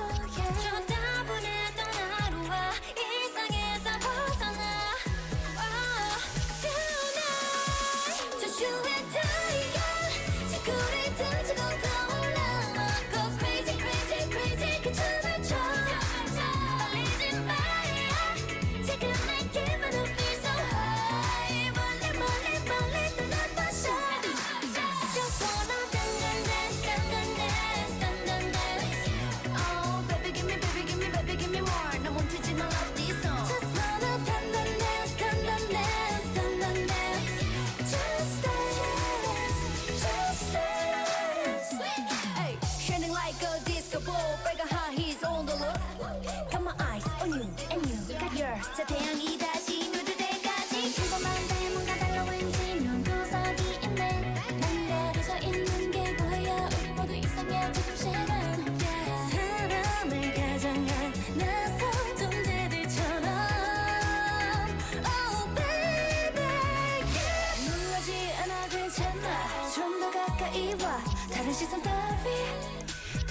oh yeah.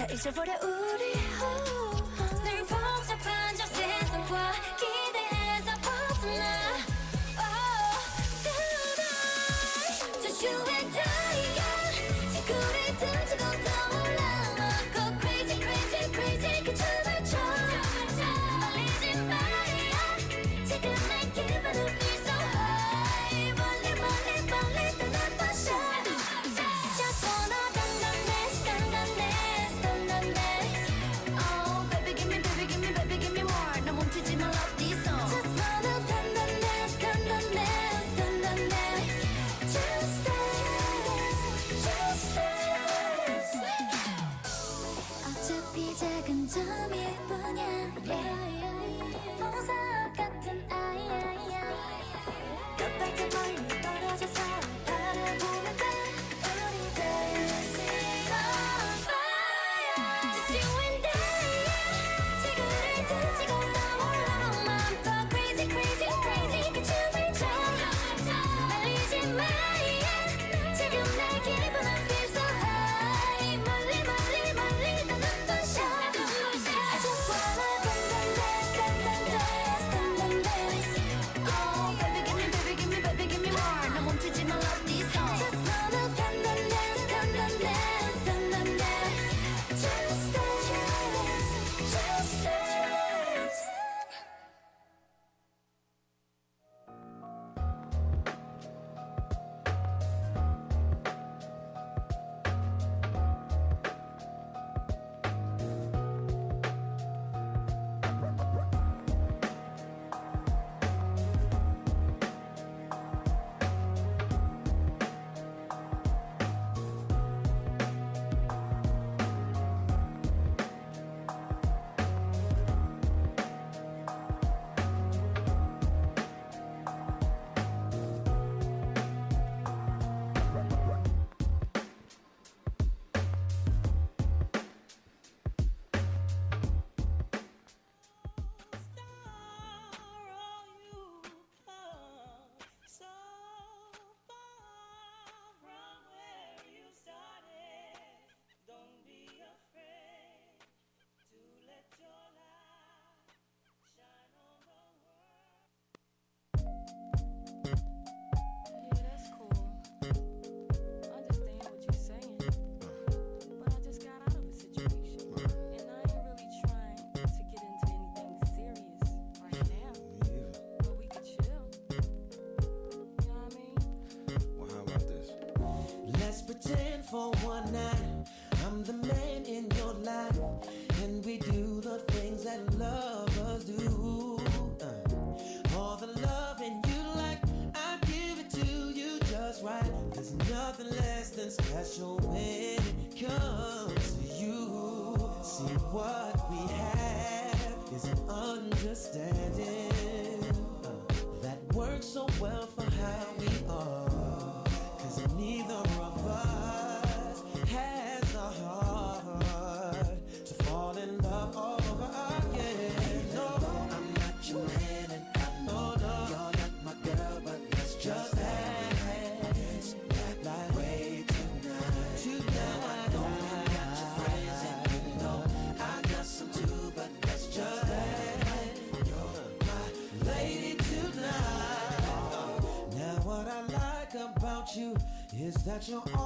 Is er voor. for one night. I'm the man in your life, and we do the things that love. Is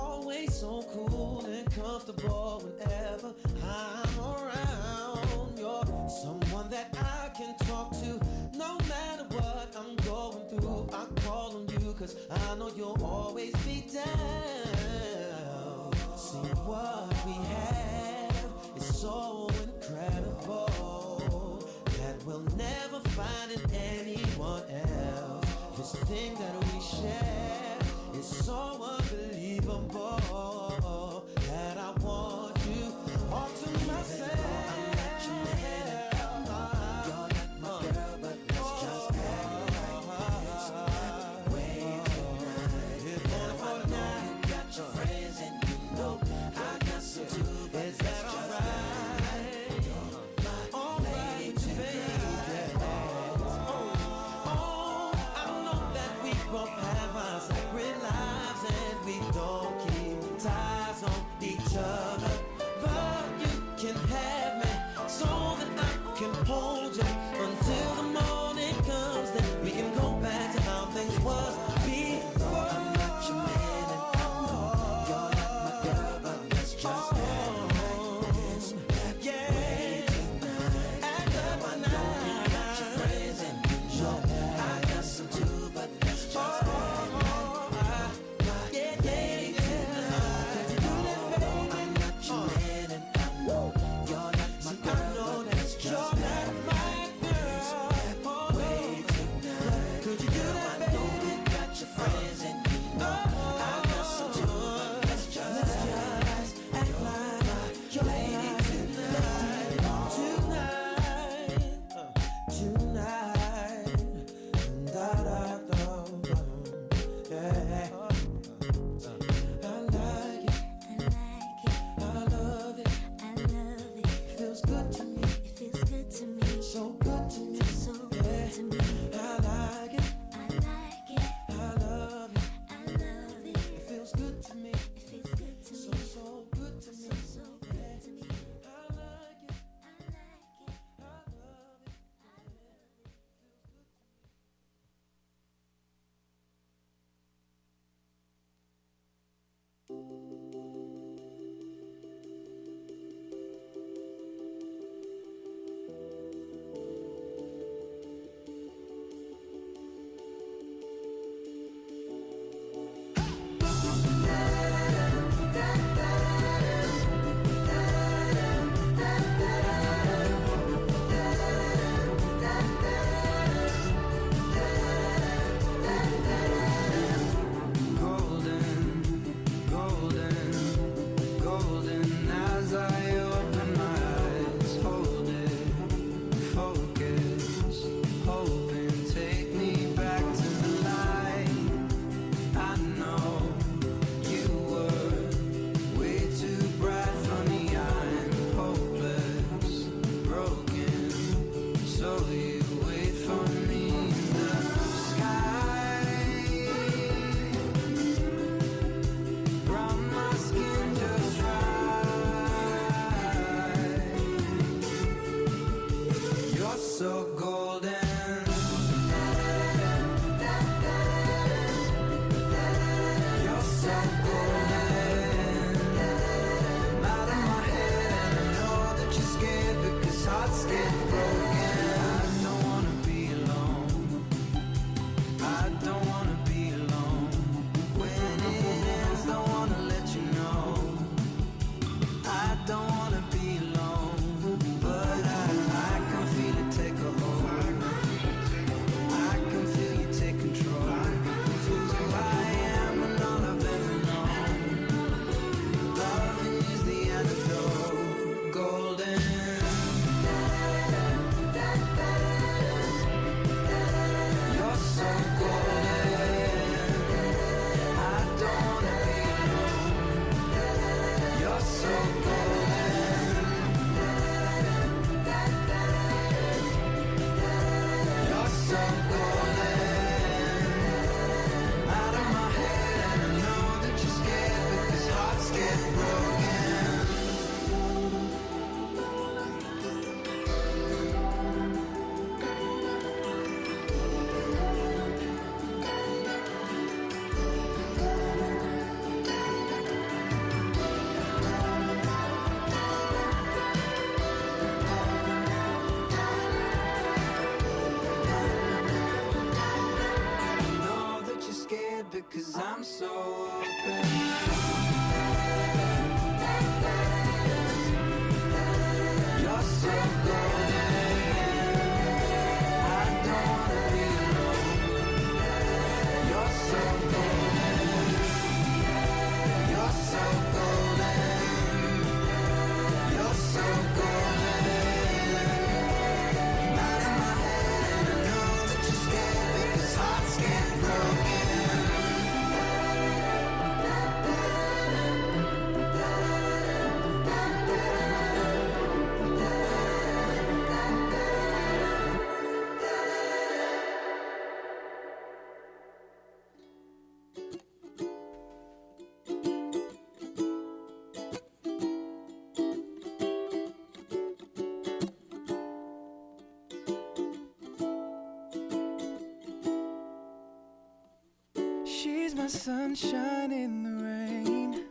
sunshine in the rain.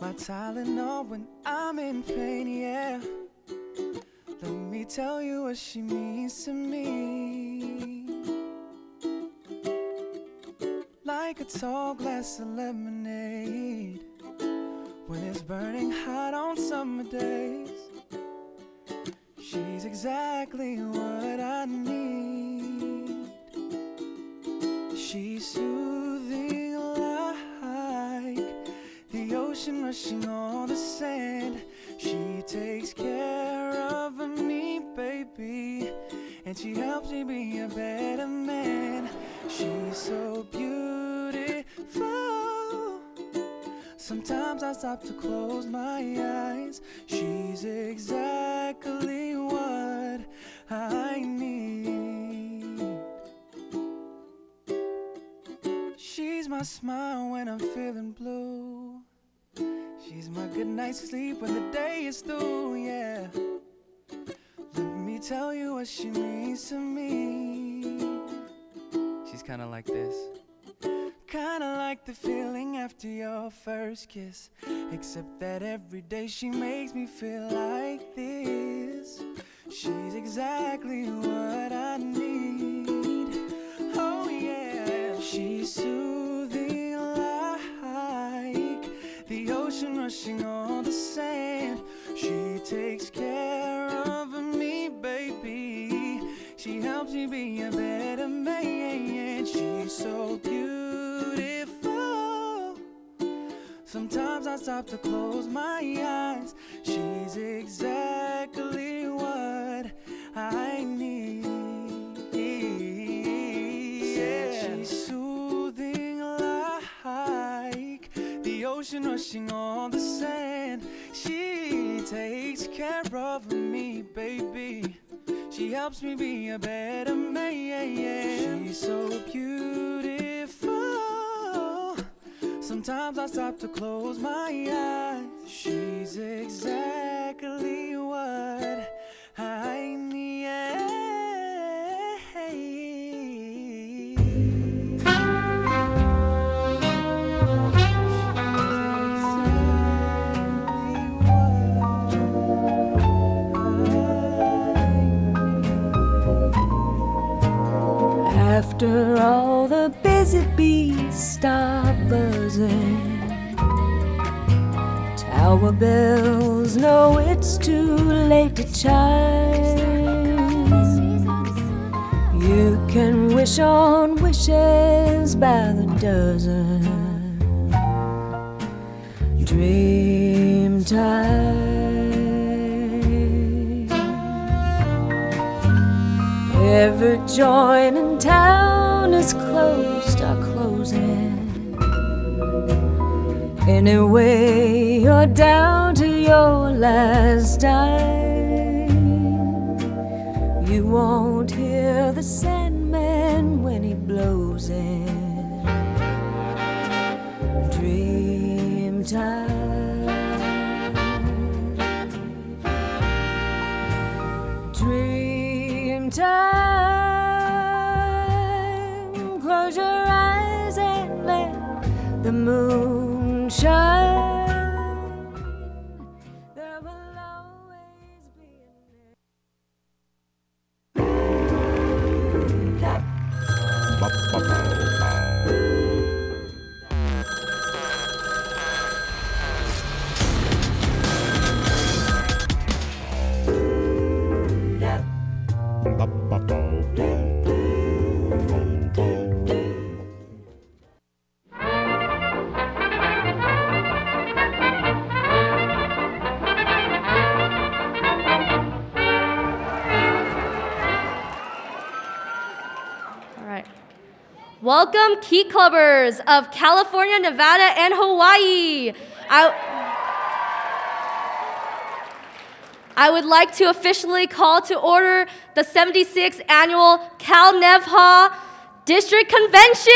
My Tylenol when I'm in pain, yeah. Let me tell you what she means to me. Like a tall glass of lemonade when it's burning hot on summer days. She's exactly what I need. She's ocean rushing on the sand. She takes care of me, baby, and she helps me be a better man. She's so beautiful. Sometimes I stop to close my eyes. She's exactly what I need. She's my smile when I'm feeling blue. She's my good night's sleep when the day is through, yeah. Let me tell you what she means to me. She's kinda like this. Kinda like the feeling after your first kiss. Except that every day she makes me feel like this. She's exactly what I need. Oh, yeah. She's soothing rushing on the sand. She takes care of me, baby. She helps me be a better man. She's so beautiful. Sometimes I stop to close my eyes. She's exactly what I need. Ocean rushing on the sand. She takes care of me, baby. She helps me be a better man. She's so beautiful. Sometimes I stop to close my eyes. She's exactly what I stop buzzing, tower bells know it's too late to chime. You can wish on wishes by the dozen. Dream time. Every joint Anyway, you're down to your last dime. Welcome, Key Clubbers of California, Nevada, and Hawaii. I, I would like to officially call to order the 76th annual Cal-Nev-Ha District Convention.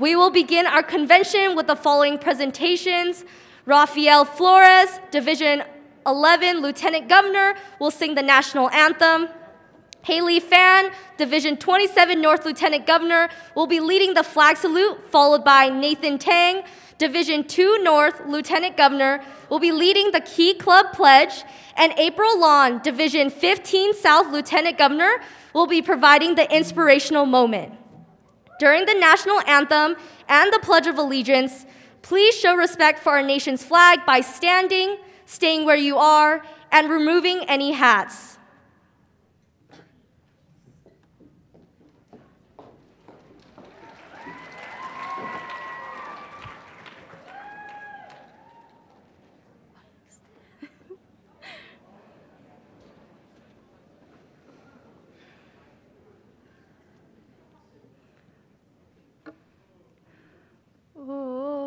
We will begin our convention with the following presentations. Rafael Flores, Division 11 Lieutenant Governor, will sing the national anthem. Haley Fan, Division 27 North Lieutenant Governor, will be leading the flag salute, followed by Nathan Tang, Division 2 North Lieutenant Governor, will be leading the Key Club Pledge, and April Lawn, Division 15 South Lieutenant Governor, will be providing the inspirational moment. During the national anthem and the Pledge of Allegiance, please show respect for our nation's flag by standing, staying where you are, and removing any hats.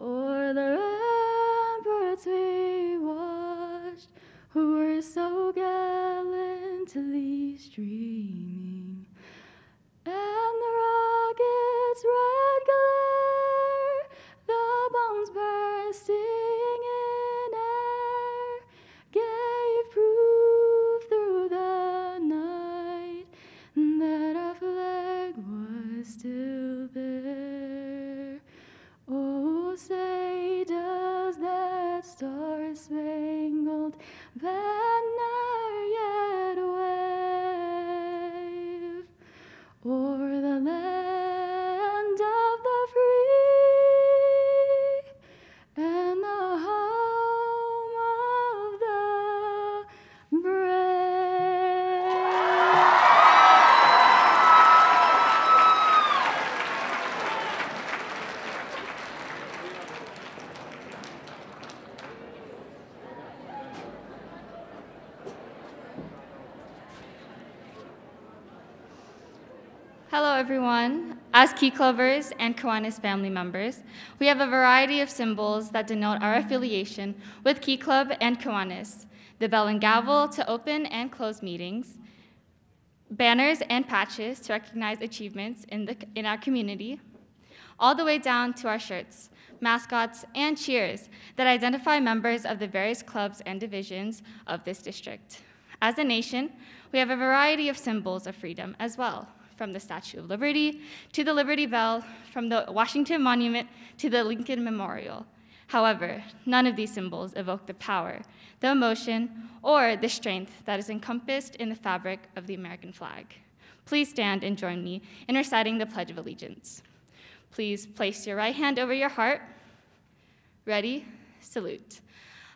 o'er the ramparts we watched, who were so gallantly streaming, and the rocket's red glare, the bombs bursting in air, gave proof through the night that our flag was still say, does that star spangled banner yet wave? O'er As Key Clubbers and Kiwanis family members, we have a variety of symbols that denote our affiliation with Key Club and Kiwanis. The bell and gavel to open and close meetings, banners and patches to recognize achievements in, the, in our community, all the way down to our shirts, mascots, and cheers that identify members of the various clubs and divisions of this district. As a nation, we have a variety of symbols of freedom as well, from the Statue of Liberty to the Liberty Bell, from the Washington Monument to the Lincoln Memorial. However, none of these symbols evoke the power, the emotion, or the strength that is encompassed in the fabric of the American flag. Please stand and join me in reciting the Pledge of Allegiance. Please place your right hand over your heart. Ready? Salute.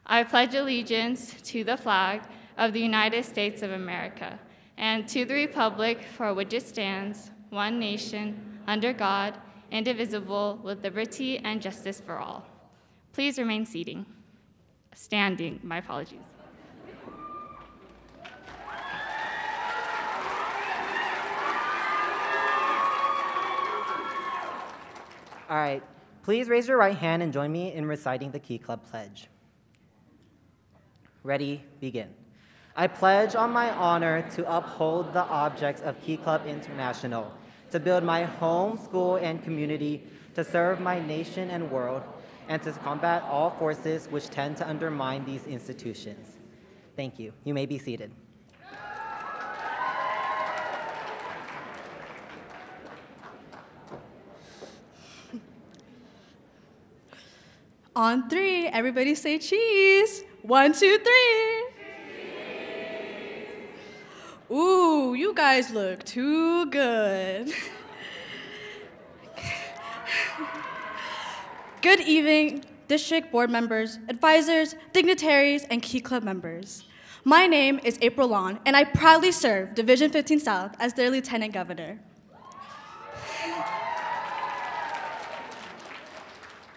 I pledge allegiance to the flag of the United States of America and to the republic for which it stands, one nation, under God, indivisible, with liberty and justice for all. Please remain seating. Standing, my apologies. All right, please raise your right hand and join me in reciting the Key Club Pledge. Ready, begin. I pledge on my honor to uphold the objects of Key Club International, to build my home, school, and community, to serve my nation and world, and to combat all forces which tend to undermine these institutions. Thank you. You may be seated. On three, everybody say cheese. One, two, three. Ooh, You guys look too good. Good evening, district board members, advisors, dignitaries, and Key Club members. My name is April Lawn, and I proudly serve Division 15 South as their Lieutenant Governor.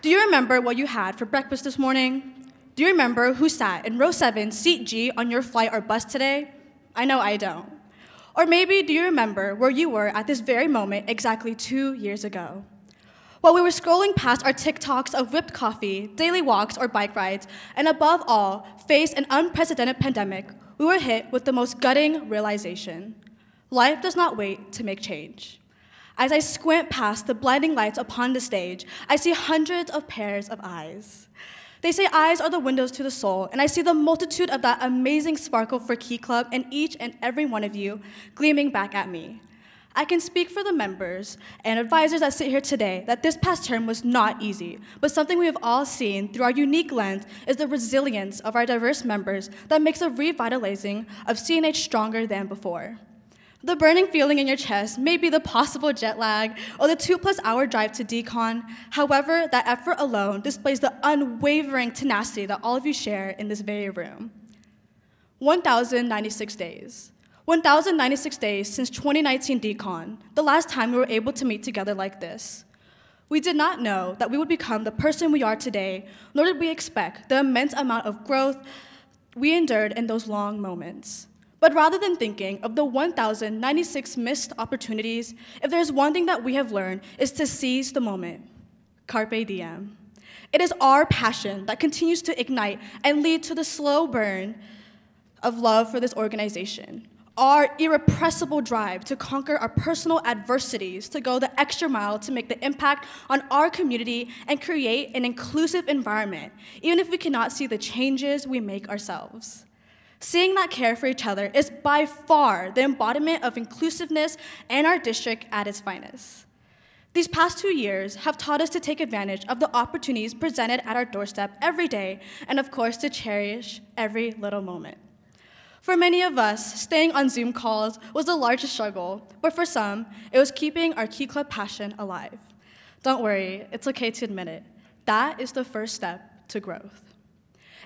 Do you remember what you had for breakfast this morning? Do you remember who sat in row 7, seat G on your flight or bus today? I know I don't. Or maybe do you remember where you were at this very moment exactly two years ago? While we were scrolling past our TikToks of whipped coffee, daily walks, or bike rides, and above all, faced an unprecedented pandemic, we were hit with the most gutting realization life does not wait to make change. As I squint past the blinding lights upon the stage, I see hundreds of pairs of eyes. They say eyes are the windows to the soul, and I see the multitude of that amazing sparkle for Key Club in each and every one of you gleaming back at me. I can speak for the members and advisors that sit here today that this past term was not easy, but something we have all seen through our unique lens is the resilience of our diverse members that makes a revitalizing of CNH stronger than before. The burning feeling in your chest may be the possible jet lag or the two plus hour drive to DCON. However, that effort alone displays the unwavering tenacity that all of you share in this very room. 1,096 days. 1,096 days since 2019 DCON, the last time we were able to meet together like this. We did not know that we would become the person we are today, nor did we expect the immense amount of growth we endured in those long moments. But rather than thinking of the 1,096 missed opportunities, if there's one thing that we have learned is to seize the moment. Carpe diem. It is our passion that continues to ignite and lead to the slow burn of love for this organization. Our irrepressible drive to conquer our personal adversities, to go the extra mile to make the impact on our community and create an inclusive environment, even if we cannot see the changes we make ourselves. Seeing that care for each other is by far the embodiment of inclusiveness and our district at its finest. These past two years have taught us to take advantage of the opportunities presented at our doorstep every day, and of course, to cherish every little moment. For many of us, staying on Zoom calls was the largest struggle, but for some, it was keeping our Key Club passion alive. Don't worry, it's okay to admit it. That is the first step to growth.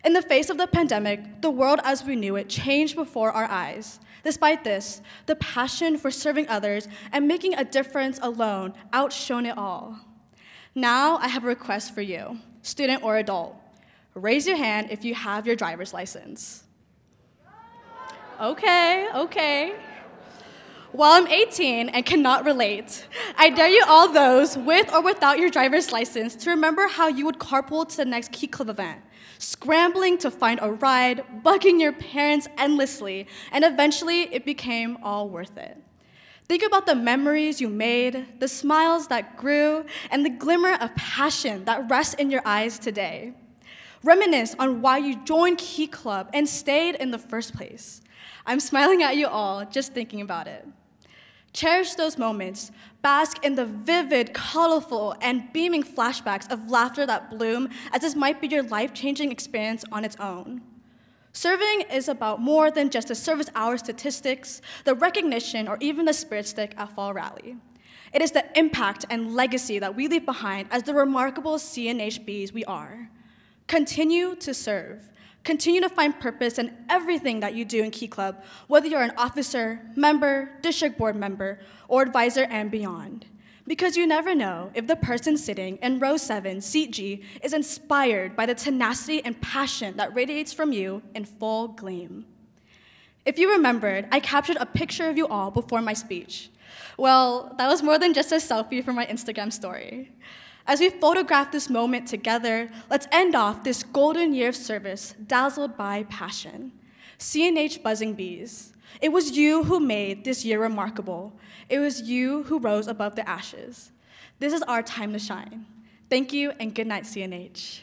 In the face of the pandemic, the world as we knew it changed before our eyes. Despite this, the passion for serving others and making a difference alone outshone it all. Now I have a request for you, student or adult. Raise your hand if you have your driver's license. Okay, okay. While I'm 18 and cannot relate, I dare you all those with or without your driver's license to remember how you would carpool to the next Key Club event, scrambling to find a ride, bugging your parents endlessly, and eventually it became all worth it. Think about the memories you made, the smiles that grew, and the glimmer of passion that rests in your eyes today. Reminisce on why you joined Key Club and stayed in the first place. I'm smiling at you all just thinking about it. Cherish those moments. Bask in the vivid, colorful, and beaming flashbacks of laughter that bloom as this might be your life changing experience on its own. Serving is about more than just the service hour statistics, the recognition, or even the spirit stick at Fall Rally. It is the impact and legacy that we leave behind as the remarkable CNHBs we are. Continue to serve. Continue to find purpose in everything that you do in Key Club, whether you're an officer, member, district board member, or advisor and beyond. Because you never know if the person sitting in row 7, seat G, is inspired by the tenacity and passion that radiates from you in full gleam. If you remembered, I captured a picture of you all before my speech. Well, that was more than just a selfie for my Instagram story. As we photograph this moment together, let's end off this golden year of service dazzled by passion. CNH Buzzing Bees, it was you who made this year remarkable. It was you who rose above the ashes. This is our time to shine. Thank you and good night, CNH.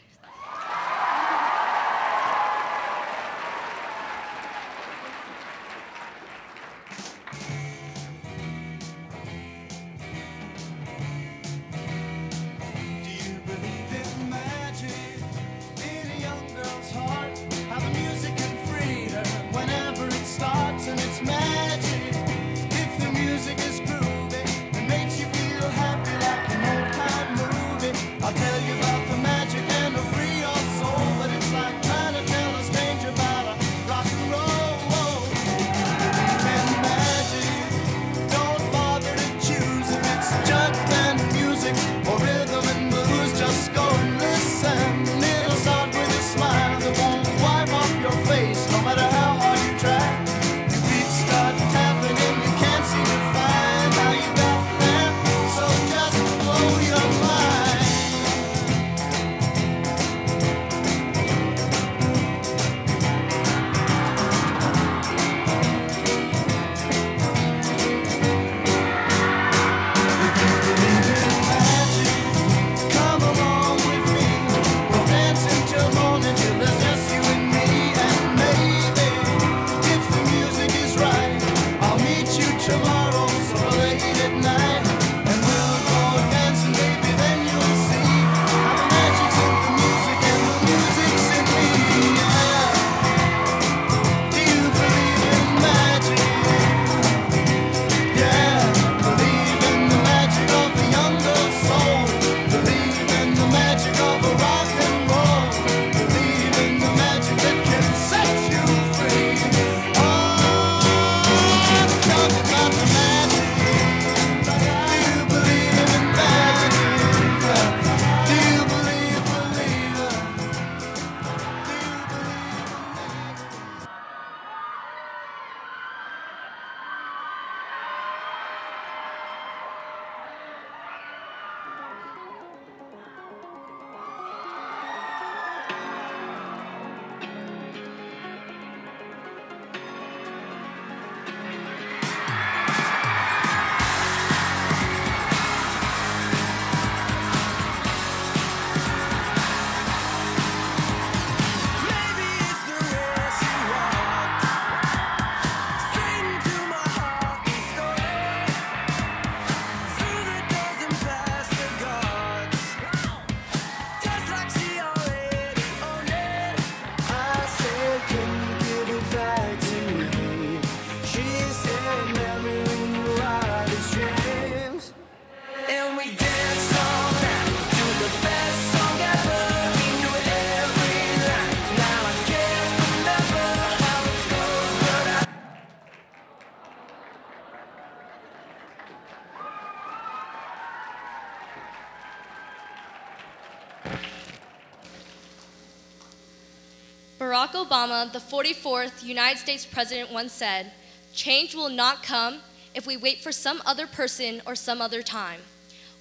The 44th United States President, once said, Change will not come if we wait for some other person or some other time.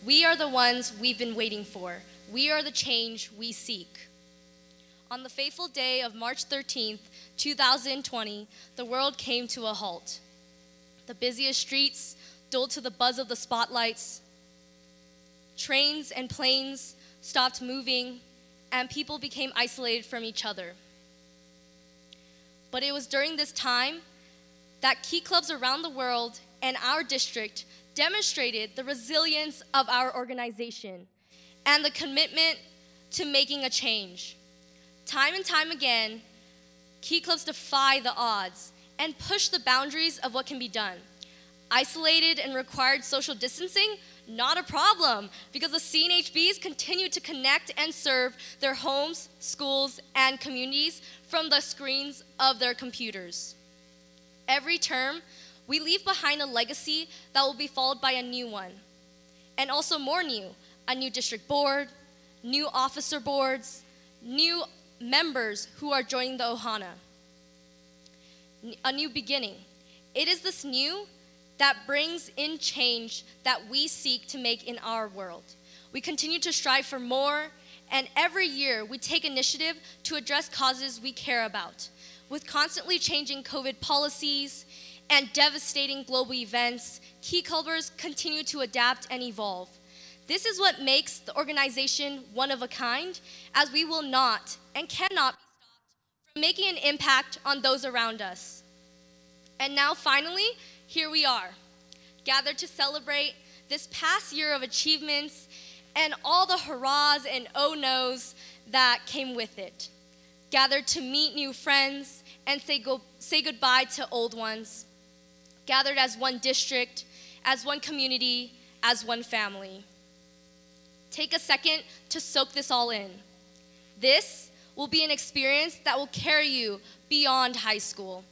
We are the ones we've been waiting for. We are the change we seek. On the fateful day of March 13th, 2020, the world came to a halt. The busiest streets dulled to the buzz of the spotlights. Trains and planes stopped moving, and people became isolated from each other. But it was during this time that key clubs around the world and our district demonstrated the resilience of our organization and the commitment to making a change. Time and time again, key clubs defy the odds and push the boundaries of what can be done. Isolated and required social distancing? Not a problem, because the CNHBs continue to connect and serve their homes, schools, and communities from the screens of their computers. Every term, we leave behind a legacy that will be followed by a new one. And also more new a new district board, new officer boards, new members who are joining the Ohana. a new beginning. It is this new that brings in change that we seek to make in our world. We continue to strive for more, and every year we take initiative to address causes we care about. With constantly changing COVID policies and devastating global events, key clubbers continue to adapt and evolve. This is what makes the organization one of a kind, as we will not and cannot be stopped from making an impact on those around us. And now, finally, here we are, gathered to celebrate this past year of achievements and all the hurrahs and oh no's that came with it. Gathered to meet new friends and say, go, say goodbye to old ones. Gathered as one district, as one community, as one family. Take a second to soak this all in. This will be an experience that will carry you beyond high school.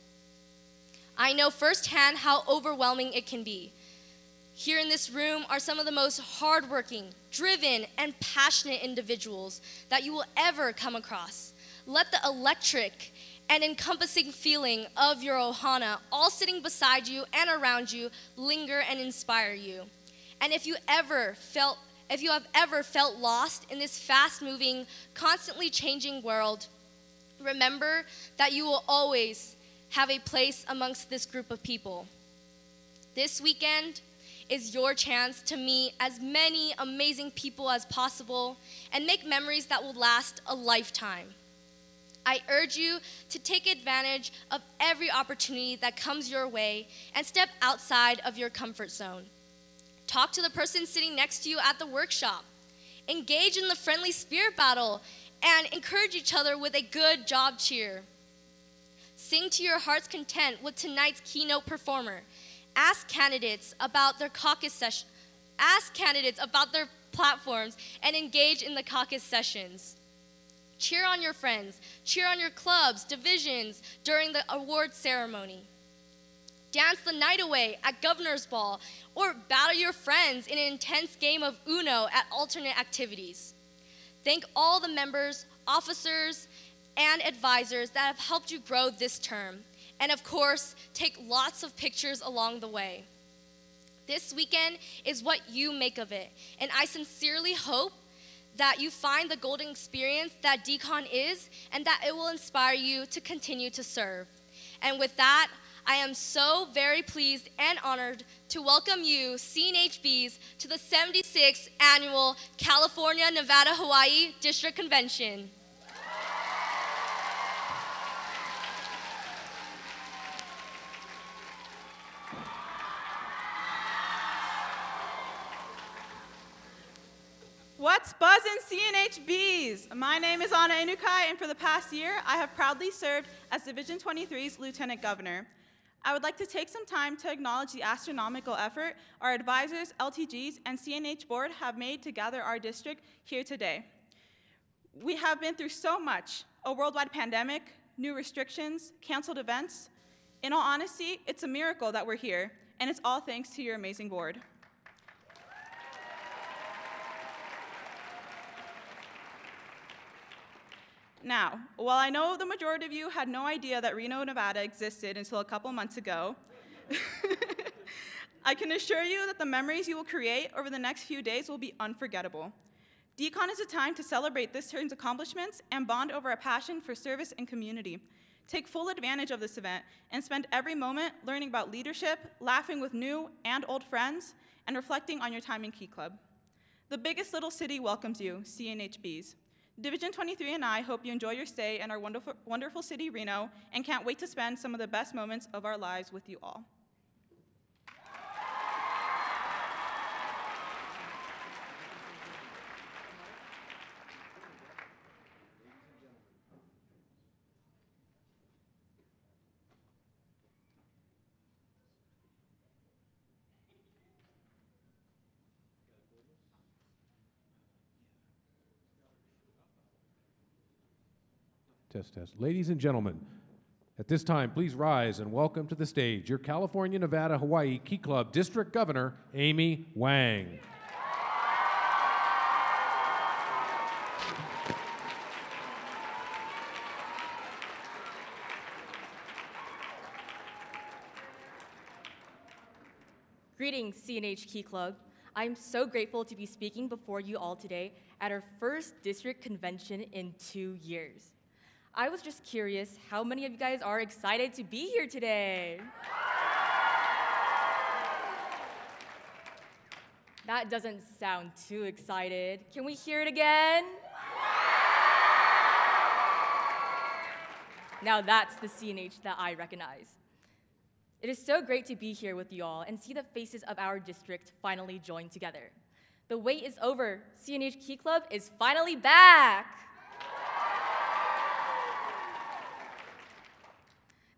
I know firsthand how overwhelming it can be. Here in this room are some of the most hardworking, driven, and passionate individuals that you will ever come across. Let the electric and encompassing feeling of your ohana, all sitting beside you and around you, linger and inspire you. And if you ever felt if you have ever felt lost in this fast-moving, constantly changing world, remember that you will always have a place amongst this group of people. This weekend is your chance to meet as many amazing people as possible and make memories that will last a lifetime. I urge you to take advantage of every opportunity that comes your way and step outside of your comfort zone. Talk to the person sitting next to you at the workshop. Engage in the friendly spirit battle and encourage each other with a good job cheer. Sing to your heart's content with tonight's keynote performer. Ask candidates about their caucus session. Ask candidates about their platforms and engage in the caucus sessions. Cheer on your friends, cheer on your clubs, divisions during the award ceremony. Dance the night away at Governor's Ball, or battle your friends in an intense game of Uno at alternate activities. Thank all the members, officers, and advisors that have helped you grow this term. And of course, take lots of pictures along the way. This weekend is what you make of it, and I sincerely hope that you find the golden experience that DCON is and that it will inspire you to continue to serve. And with that, I am so very pleased and honored to welcome you, CNHBs, to the 76th annual California, Nevada, Hawaii District Convention. What's buzzin' CNHBs? My name is Anna Inukai, and for the past year, I have proudly served as Division 23's Lieutenant Governor. I would like to take some time to acknowledge the astronomical effort our advisors, LTGs, and CNH Board have made to gather our district here today. We have been through so much a worldwide pandemic, new restrictions, canceled events. In all honesty, it's a miracle that we're here, and it's all thanks to your amazing board. Now, while I know the majority of you had no idea that Reno, Nevada existed until a couple months ago, I can assure you that the memories you will create over the next few days will be unforgettable. DCON is a time to celebrate this term's accomplishments and bond over a passion for service and community. Take full advantage of this event and spend every moment learning about leadership, laughing with new and old friends, and reflecting on your time in Key Club. The biggest little city welcomes you, CNHBs. Division 23 and I hope you enjoy your stay in our wonderful, wonderful city, Reno, and can't wait to spend some of the best moments of our lives with you all. Test, test. Ladies and gentlemen, at this time, please rise and welcome to the stage your California, Nevada, Hawaii Key Club District Governor, Amy Wang. Greetings, CNH Key Club. I'm so grateful to be speaking before you all today at our first district convention in two years. I was just curious how many of you guys are excited to be here today? That doesn't sound too excited. Can we hear it again? Now that's the CNH that I recognize. It is so great to be here with you all and see the faces of our district finally join together. The wait is over. CNH Key Club is finally back.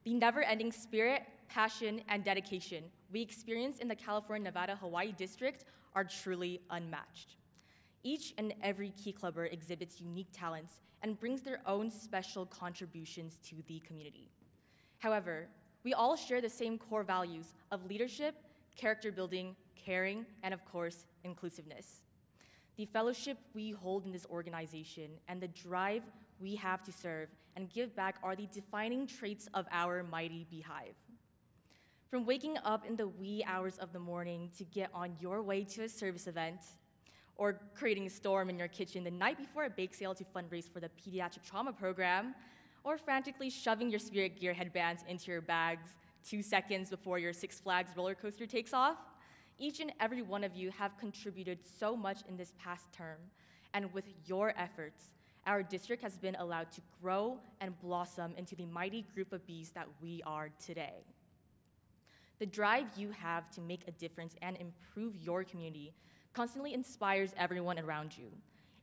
The never ending spirit, passion, and dedication we experience in the California, Nevada, Hawaii district are truly unmatched. Each and every Key Clubber exhibits unique talents and brings their own special contributions to the community. However, we all share the same core values of leadership, character building, caring, and of course, inclusiveness. The fellowship we hold in this organization and the drive we have to serve and give back are the defining traits of our mighty beehive. From waking up in the wee hours of the morning to get on your way to a service event, or creating a storm in your kitchen the night before a bake sale to fundraise for the pediatric trauma program, or frantically shoving your spirit gear headbands into your bags two seconds before your Six Flags roller coaster takes off, each and every one of you have contributed so much in this past term, and with your efforts, our district has been allowed to grow and blossom into the mighty group of bees that we are today. The drive you have to make a difference and improve your community constantly inspires everyone around you.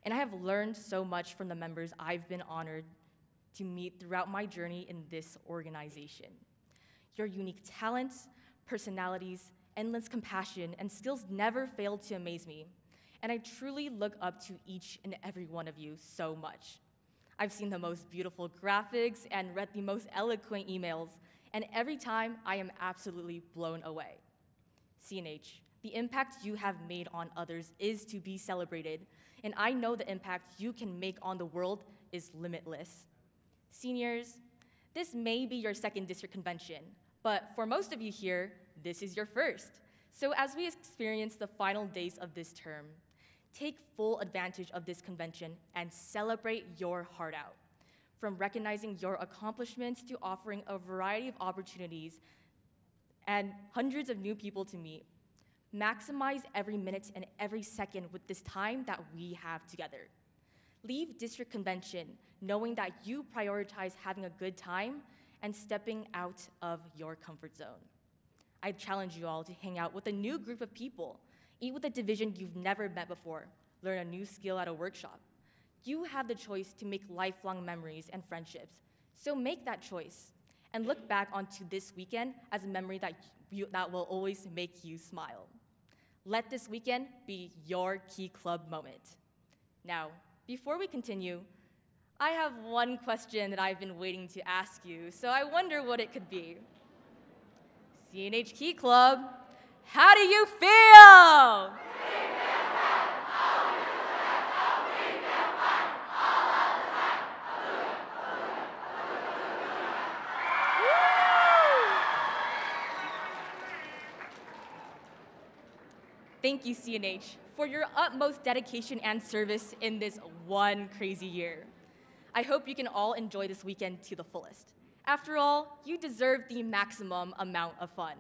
And I have learned so much from the members I've been honored to meet throughout my journey in this organization. Your unique talents, personalities, endless compassion, and skills never failed to amaze me. And I truly look up to each and every one of you so much. I've seen the most beautiful graphics and read the most eloquent emails, and every time I am absolutely blown away. CNH, the impact you have made on others is to be celebrated, and I know the impact you can make on the world is limitless. Seniors, this may be your second district convention, but for most of you here, this is your first. So as we experience the final days of this term, take full advantage of this convention and celebrate your heart out. From recognizing your accomplishments to offering a variety of opportunities and hundreds of new people to meet, maximize every minute and every second with this time that we have together. Leave district convention knowing that you prioritize having a good time and stepping out of your comfort zone. I challenge you all to hang out with a new group of people, eat with a division you've never met before, learn a new skill at a workshop. You have the choice to make lifelong memories and friendships, so make that choice and look back onto this weekend as a memory that, you, that will always make you smile. Let this weekend be your Key Club moment. Now, before we continue, I have one question that I've been waiting to ask you, so I wonder what it could be. CNH Key Club, how do you feel? Thank you, CNH, for your utmost dedication and service in this one crazy year. I hope you can all enjoy this weekend to the fullest. After all, you deserve the maximum amount of fun.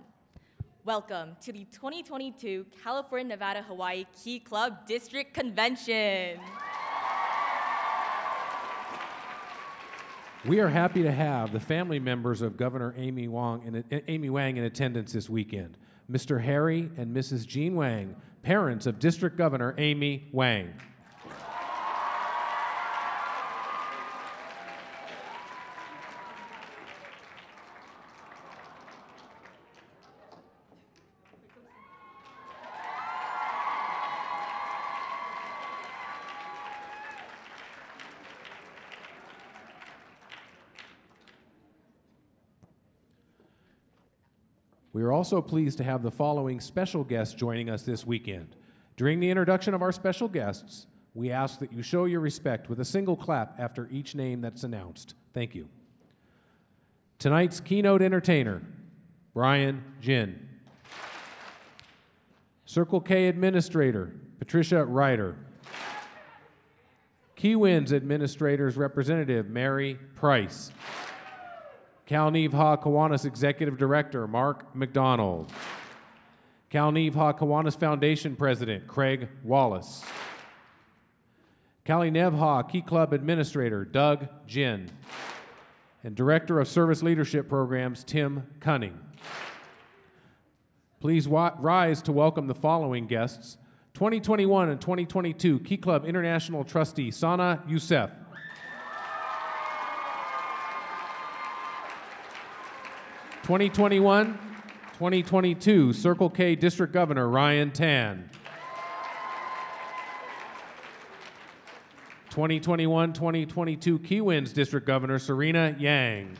Welcome to the 2022 California, Nevada, Hawaii Key Club District Convention. We are happy to have the family members of Governor Amy Wang in, Amy Wang in attendance this weekend. Mr. Harry and Mrs. Jean Wang, parents of District Governor Amy Wang. Also pleased to have the following special guests joining us this weekend. During the introduction of our special guests, we ask that you show your respect with a single clap after each name that's announced. Thank you. Tonight's keynote entertainer, Brian Jin. Circle K Administrator, Patricia Ryder. Keywinds Administrators Representative, Mary Price. Cal-Nev-Ha Kiwanis Executive Director Mark McDonald. Cal-Nev-Ha Kiwanis Foundation President Craig Wallace. Nev Ha Key Club Administrator Doug Jin. And Director of Service Leadership Programs Tim Cunning. Please rise to welcome the following guests 2021 and 2022 Key Club International Trustee Sana Youssef. 2021 2022 Circle K District Governor Ryan Tan. 2021 2022 Key Winds District Governor Serena Yang.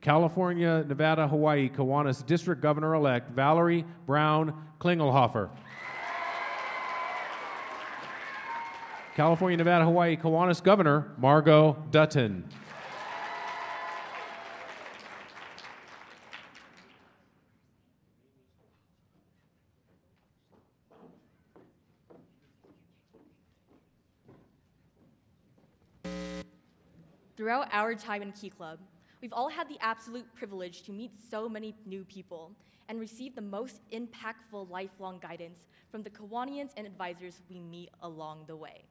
California, Nevada, Hawaii, Kiwanis District Governor elect Valerie Brown Klingelhofer. California, Nevada, Hawaii, Kiwanis Governor Margot Dutton. Throughout our time in Key Club, we've all had the absolute privilege to meet so many new people and receive the most impactful lifelong guidance from the Kiwanians and advisors we meet along the way.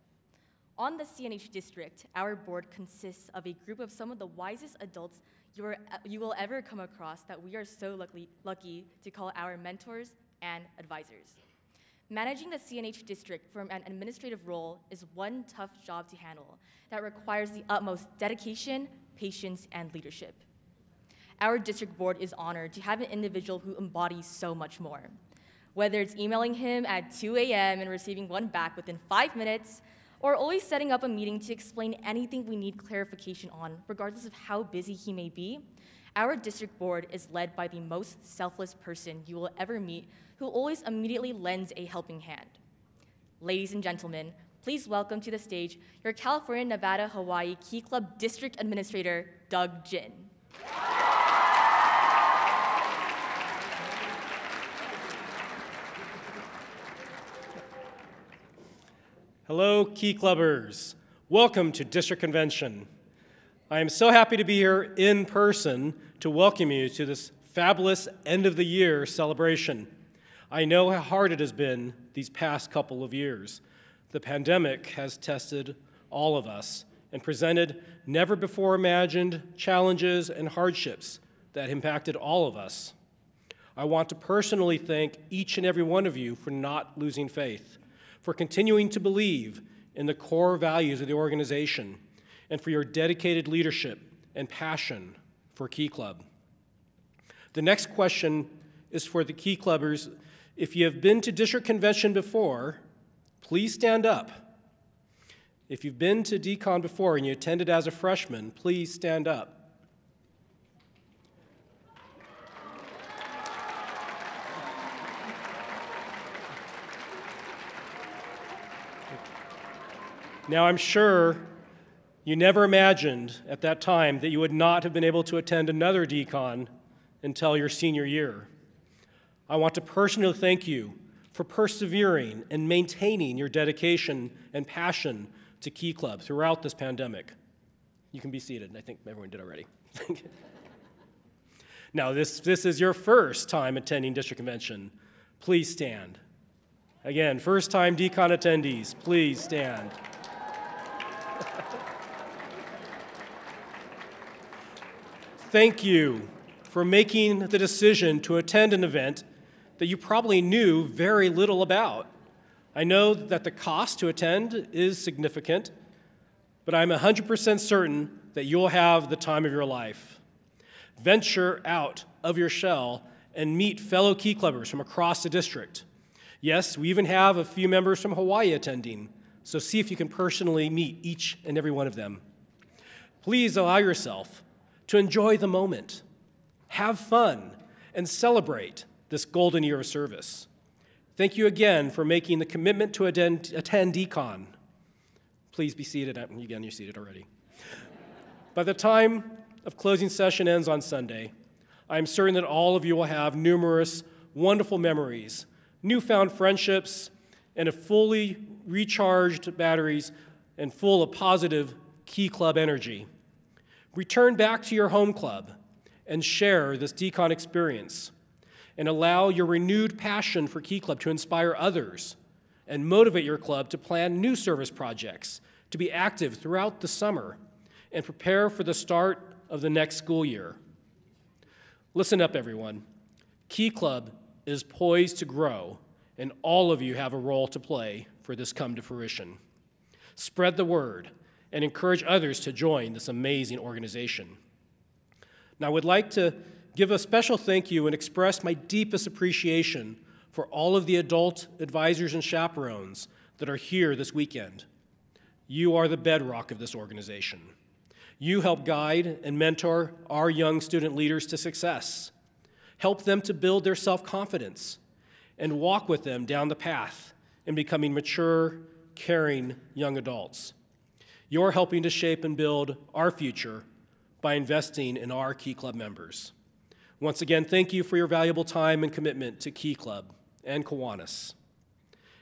On the CNH district, our board consists of a group of some of the wisest adults you, are, you will ever come across that we are so lucky, lucky to call our mentors and advisors. Managing the CNH district from an administrative role is one tough job to handle that requires the utmost dedication, patience, and leadership. Our district board is honored to have an individual who embodies so much more. Whether it's emailing him at 2 a.m. and receiving one back within five minutes, or always setting up a meeting to explain anything we need clarification on, regardless of how busy he may be, our district board is led by the most selfless person you will ever meet who always immediately lends a helping hand. Ladies and gentlemen, please welcome to the stage your California, Nevada, Hawaii Key Club District Administrator, Doug Jin. Hello, Key Clubbers. Welcome to District Convention. I am so happy to be here in person to welcome you to this fabulous end of the year celebration. I know how hard it has been these past couple of years. The pandemic has tested all of us and presented never before imagined challenges and hardships that impacted all of us. I want to personally thank each and every one of you for not losing faith, for continuing to believe in the core values of the organization, and for your dedicated leadership and passion for Key Club. The next question is for the Key Clubbers. If you have been to district convention before, please stand up. If you've been to DCON before and you attended as a freshman, please stand up. Now, I'm sure you never imagined at that time that you would not have been able to attend another DCON until your senior year. I want to personally thank you for persevering and maintaining your dedication and passion to Key Club throughout this pandemic. You can be seated. I think everyone did already. now, this, this is your first time attending district convention. Please stand. Again, first time DCON attendees, please stand. Thank you for making the decision to attend an event that you probably knew very little about. I know that the cost to attend is significant, but I'm 100% certain that you'll have the time of your life. Venture out of your shell and meet fellow Key Clubbers from across the district. Yes, we even have a few members from Hawaii attending, so see if you can personally meet each and every one of them. Please allow yourself to enjoy the moment, have fun, and celebrate this golden year of service. Thank you again for making the commitment to attend, attend DCON. Please be seated. Uh, again, you're seated already. By the time of closing session ends on Sunday, I'm certain that all of you will have numerous wonderful memories, newfound friendships, and a fully recharged batteries and full of positive Key Club energy. Return back to your home club and share this DCON experience and allow your renewed passion for Key Club to inspire others and motivate your club to plan new service projects, to be active throughout the summer, and prepare for the start of the next school year. Listen up, everyone. Key Club is poised to grow, and all of you have a role to play for this come to fruition. Spread the word and encourage others to join this amazing organization. Now, I would like to give a special thank you and express my deepest appreciation for all of the adult advisors and chaperones that are here this weekend. You are the bedrock of this organization. You help guide and mentor our young student leaders to success, help them to build their self confidence, and walk with them down the path in becoming mature, caring young adults. You're helping to shape and build our future by investing in our Key Club members. Once again, thank you for your valuable time and commitment to Key Club and Kiwanis.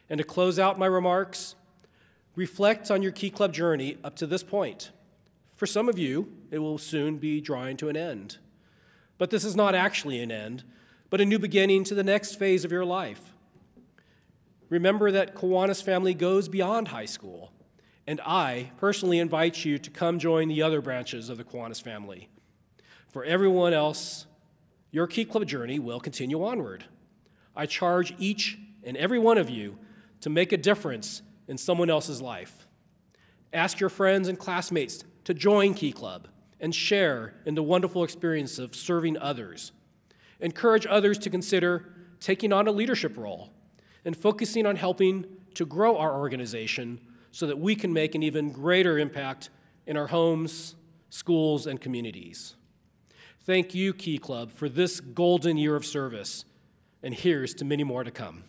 And to close out my remarks, reflect on your Key Club journey up to this point. For some of you, it will soon be drawing to an end. But this is not actually an end, but a new beginning to the next phase of your life. Remember that Kiwanis family goes beyond high school and I personally invite you to come join the other branches of the Kiwanis family. For everyone else, your Key Club journey will continue onward. I charge each and every one of you to make a difference in someone else's life. Ask your friends and classmates to join Key Club and share in the wonderful experience of serving others. Encourage others to consider taking on a leadership role and focusing on helping to grow our organization so that we can make an even greater impact in our homes, schools, and communities. Thank you, Key Club, for this golden year of service, and here's to many more to come.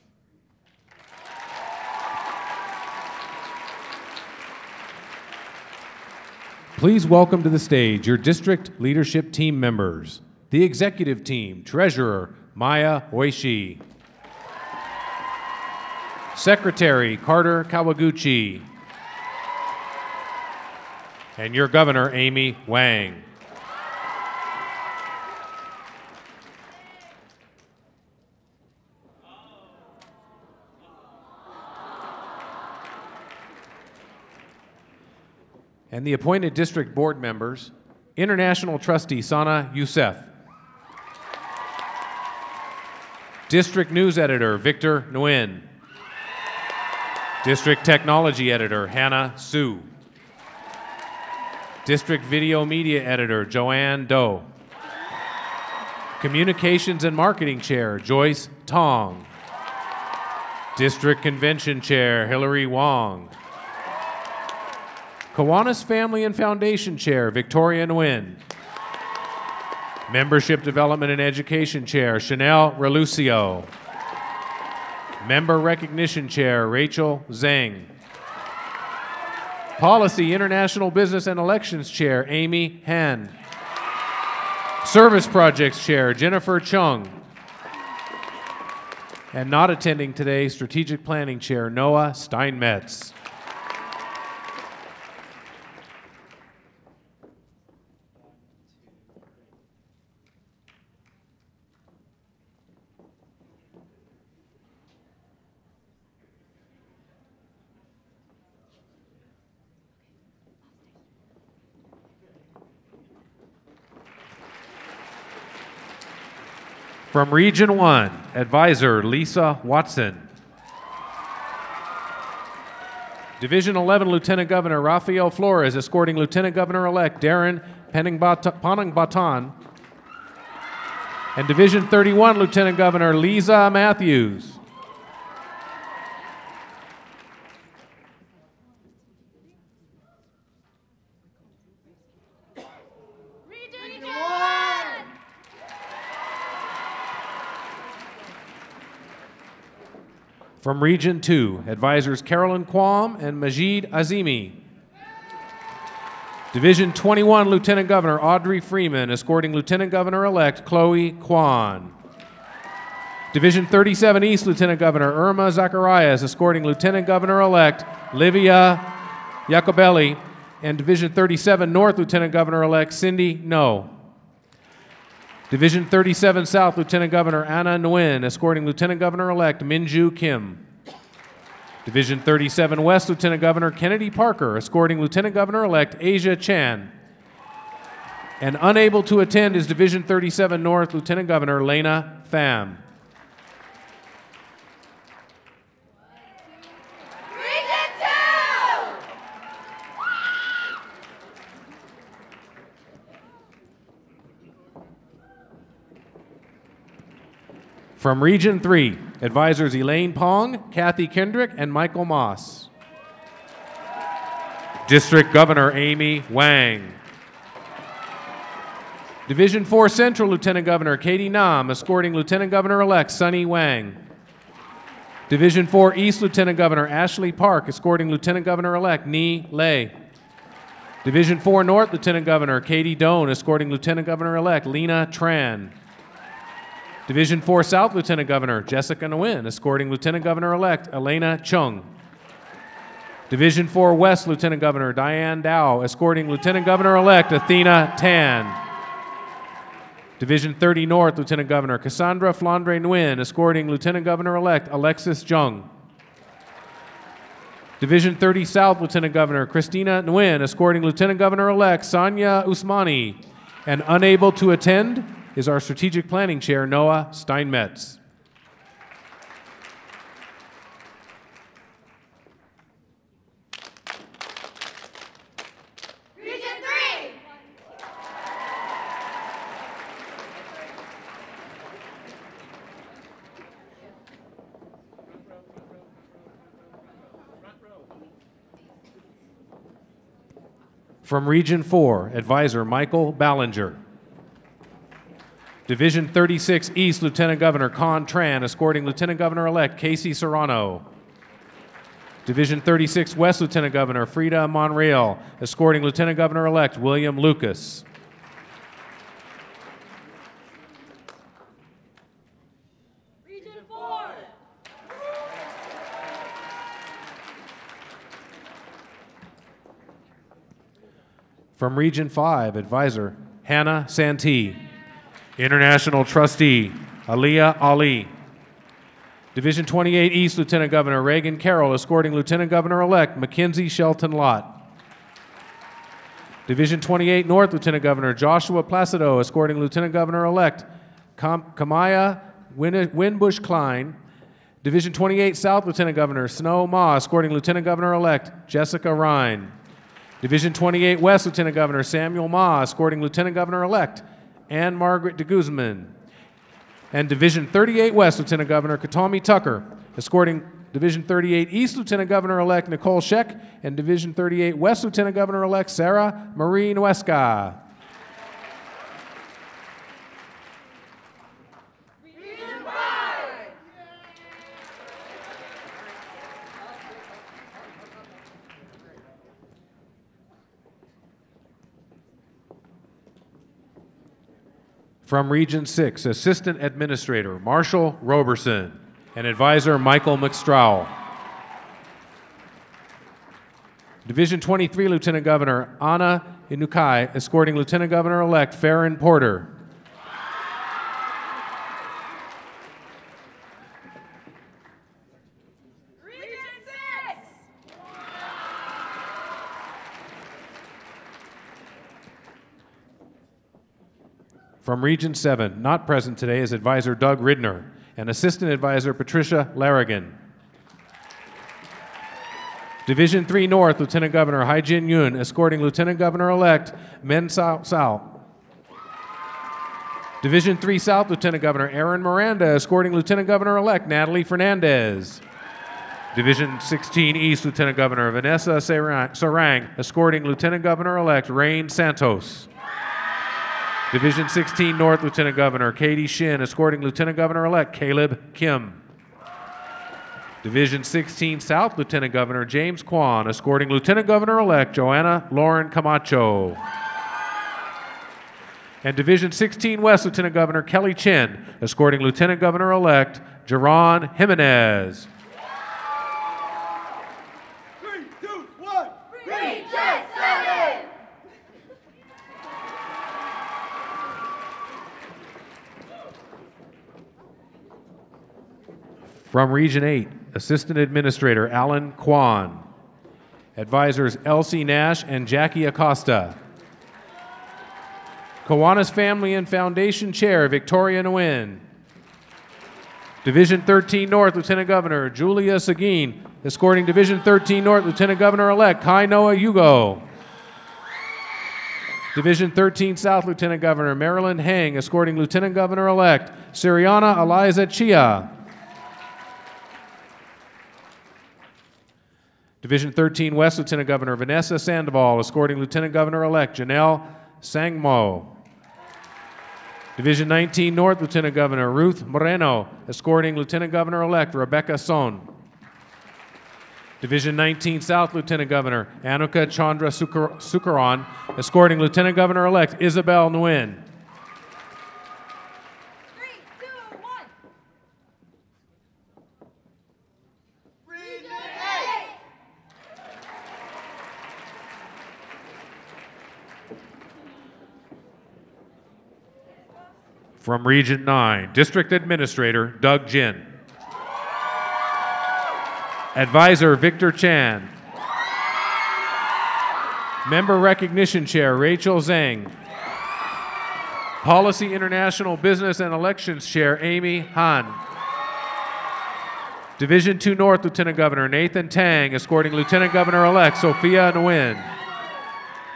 Please welcome to the stage your district leadership team members. The executive team, Treasurer Maya Oishi. Secretary Carter Kawaguchi. And your governor, Amy Wang. And the appointed district board members, International Trustee Sana Youssef. District News Editor Victor Nguyen. District Technology Editor Hannah Sue. District Video Media Editor Joanne Doe. Communications and Marketing Chair Joyce Tong. District Convention Chair Hillary Wong. Kiwanis Family and Foundation Chair Victoria Nguyen. Membership Development and Education Chair Chanel Relucio. Member Recognition Chair Rachel Zhang. Policy International Business and Elections Chair Amy Han. Service Projects Chair Jennifer Chung. And not attending today, Strategic Planning Chair Noah Steinmetz. From Region 1, Advisor Lisa Watson. Division 11 Lieutenant Governor Rafael Flores escorting Lieutenant Governor elect Darren Panangbatan. And Division 31 Lieutenant Governor Lisa Matthews. From Region 2, Advisors Carolyn Quam and Majid Azimi. Division 21, Lieutenant Governor Audrey Freeman, escorting Lieutenant Governor elect Chloe Kwan. Division 37 East, Lieutenant Governor Irma Zacharias, escorting Lieutenant Governor elect Livia Jacobelli. And Division 37 North, Lieutenant Governor elect Cindy No. Division 37 South, Lieutenant Governor Anna Nguyen, escorting Lieutenant Governor elect Minju Kim. Division 37 West, Lieutenant Governor Kennedy Parker, escorting Lieutenant Governor elect Asia Chan. And unable to attend is Division 37 North, Lieutenant Governor Lena Pham. From Region 3, advisors Elaine Pong, Kathy Kendrick, and Michael Moss. District Governor Amy Wang. Division 4 Central Lieutenant Governor Katie Nam, escorting Lieutenant Governor elect Sunny Wang. Division 4 East Lieutenant Governor Ashley Park, escorting Lieutenant Governor elect Nee Lay. Division 4 North Lieutenant Governor Katie Doan, escorting Lieutenant Governor elect Lena Tran. Division 4 South Lieutenant Governor Jessica Nguyen, escorting Lieutenant Governor elect Elena Chung. Division 4 West Lieutenant Governor Diane Dow, escorting Lieutenant Governor elect Athena Tan. Division 30 North Lieutenant Governor Cassandra Flandre Nguyen, escorting Lieutenant Governor elect Alexis Jung. Division 30 South Lieutenant Governor Christina Nguyen, escorting Lieutenant Governor elect Sanya Usmani. And unable to attend is our Strategic Planning Chair, Noah Steinmetz. Region 3! From Region 4, Advisor Michael Ballinger. Division 36 East, Lieutenant Governor Con Tran, escorting Lieutenant Governor elect Casey Serrano. Division 36 West, Lieutenant Governor Frida Monreal, escorting Lieutenant Governor elect William Lucas. Region 4! From Region 5, Advisor Hannah Santee. International Trustee Aliyah Ali. Division 28 East, Lieutenant Governor Reagan Carroll, escorting Lieutenant Governor elect Mackenzie Shelton Lott. Division 28 North, Lieutenant Governor Joshua Placido, escorting Lieutenant Governor elect Kam- Kamaya Win- Winbush Klein. Division 28 South, Lieutenant Governor Snow Ma, escorting Lieutenant Governor elect Jessica Rhine. Division 28 West, Lieutenant Governor Samuel Ma, escorting Lieutenant Governor Ann Margaret de Guzman. And Division 38 West, Lieutenant Governor Katami Tucker, escorting Division 38 East, Lieutenant Governor elect Nicole Scheck, and Division 38 West, Lieutenant Governor elect Sarah Marie Nuesca. From Region 6, Assistant Administrator Marshall Roberson. and Advisor Michael McStrowell. Division 23 Lieutenant Governor Anna Inukai, escorting Lieutenant Governor elect Farron Porter. From Region 7, not present today is Advisor Doug Ridner and Assistant Advisor Patricia Larrigan. Division 3 North, Lieutenant Governor Hai Jin Yun, escorting Lieutenant Governor elect Men Sao Sao. Division 3 South, Lieutenant Governor Aaron Miranda, escorting Lieutenant Governor elect Natalie Fernandez. Division 16 East, Lieutenant Governor Vanessa Sarang, escorting Lieutenant Governor elect Rain Santos. Division 16 North, Lieutenant Governor Katie Shin, escorting Lieutenant Governor elect Caleb Kim. Division 16 South, Lieutenant Governor James Kwan, escorting Lieutenant Governor elect Joanna Lauren Camacho. And Division 16 West, Lieutenant Governor Kelly Chin, escorting Lieutenant Governor elect Jerron Jimenez. From Region 8, Assistant Administrator Alan Kwan. Advisors Elsie Nash and Jackie Acosta. Kiwanis Family and Foundation Chair Victoria Nguyen. Division 13 North Lieutenant Governor Julia Seguin, escorting Division 13 North Lieutenant Governor elect Kai Noah Yugo. Division 13 South Lieutenant Governor Marilyn Hang, escorting Lieutenant Governor elect Siriana Eliza Chia. Division 13 West Lieutenant Governor Vanessa Sandoval, escorting Lieutenant Governor elect Janelle Sangmo. Division 19 North Lieutenant Governor Ruth Moreno, escorting Lieutenant Governor elect Rebecca Son. Division 19 South Lieutenant Governor Anuka Chandra Sukar- Sukaran, escorting Lieutenant Governor elect Isabel Nguyen. From Region 9, District Administrator Doug Jin. Advisor Victor Chan. Member Recognition Chair Rachel Zhang. Policy International Business and Elections Chair Amy Han. Division 2 North Lieutenant Governor Nathan Tang, escorting Lieutenant Governor elect Sophia Nguyen.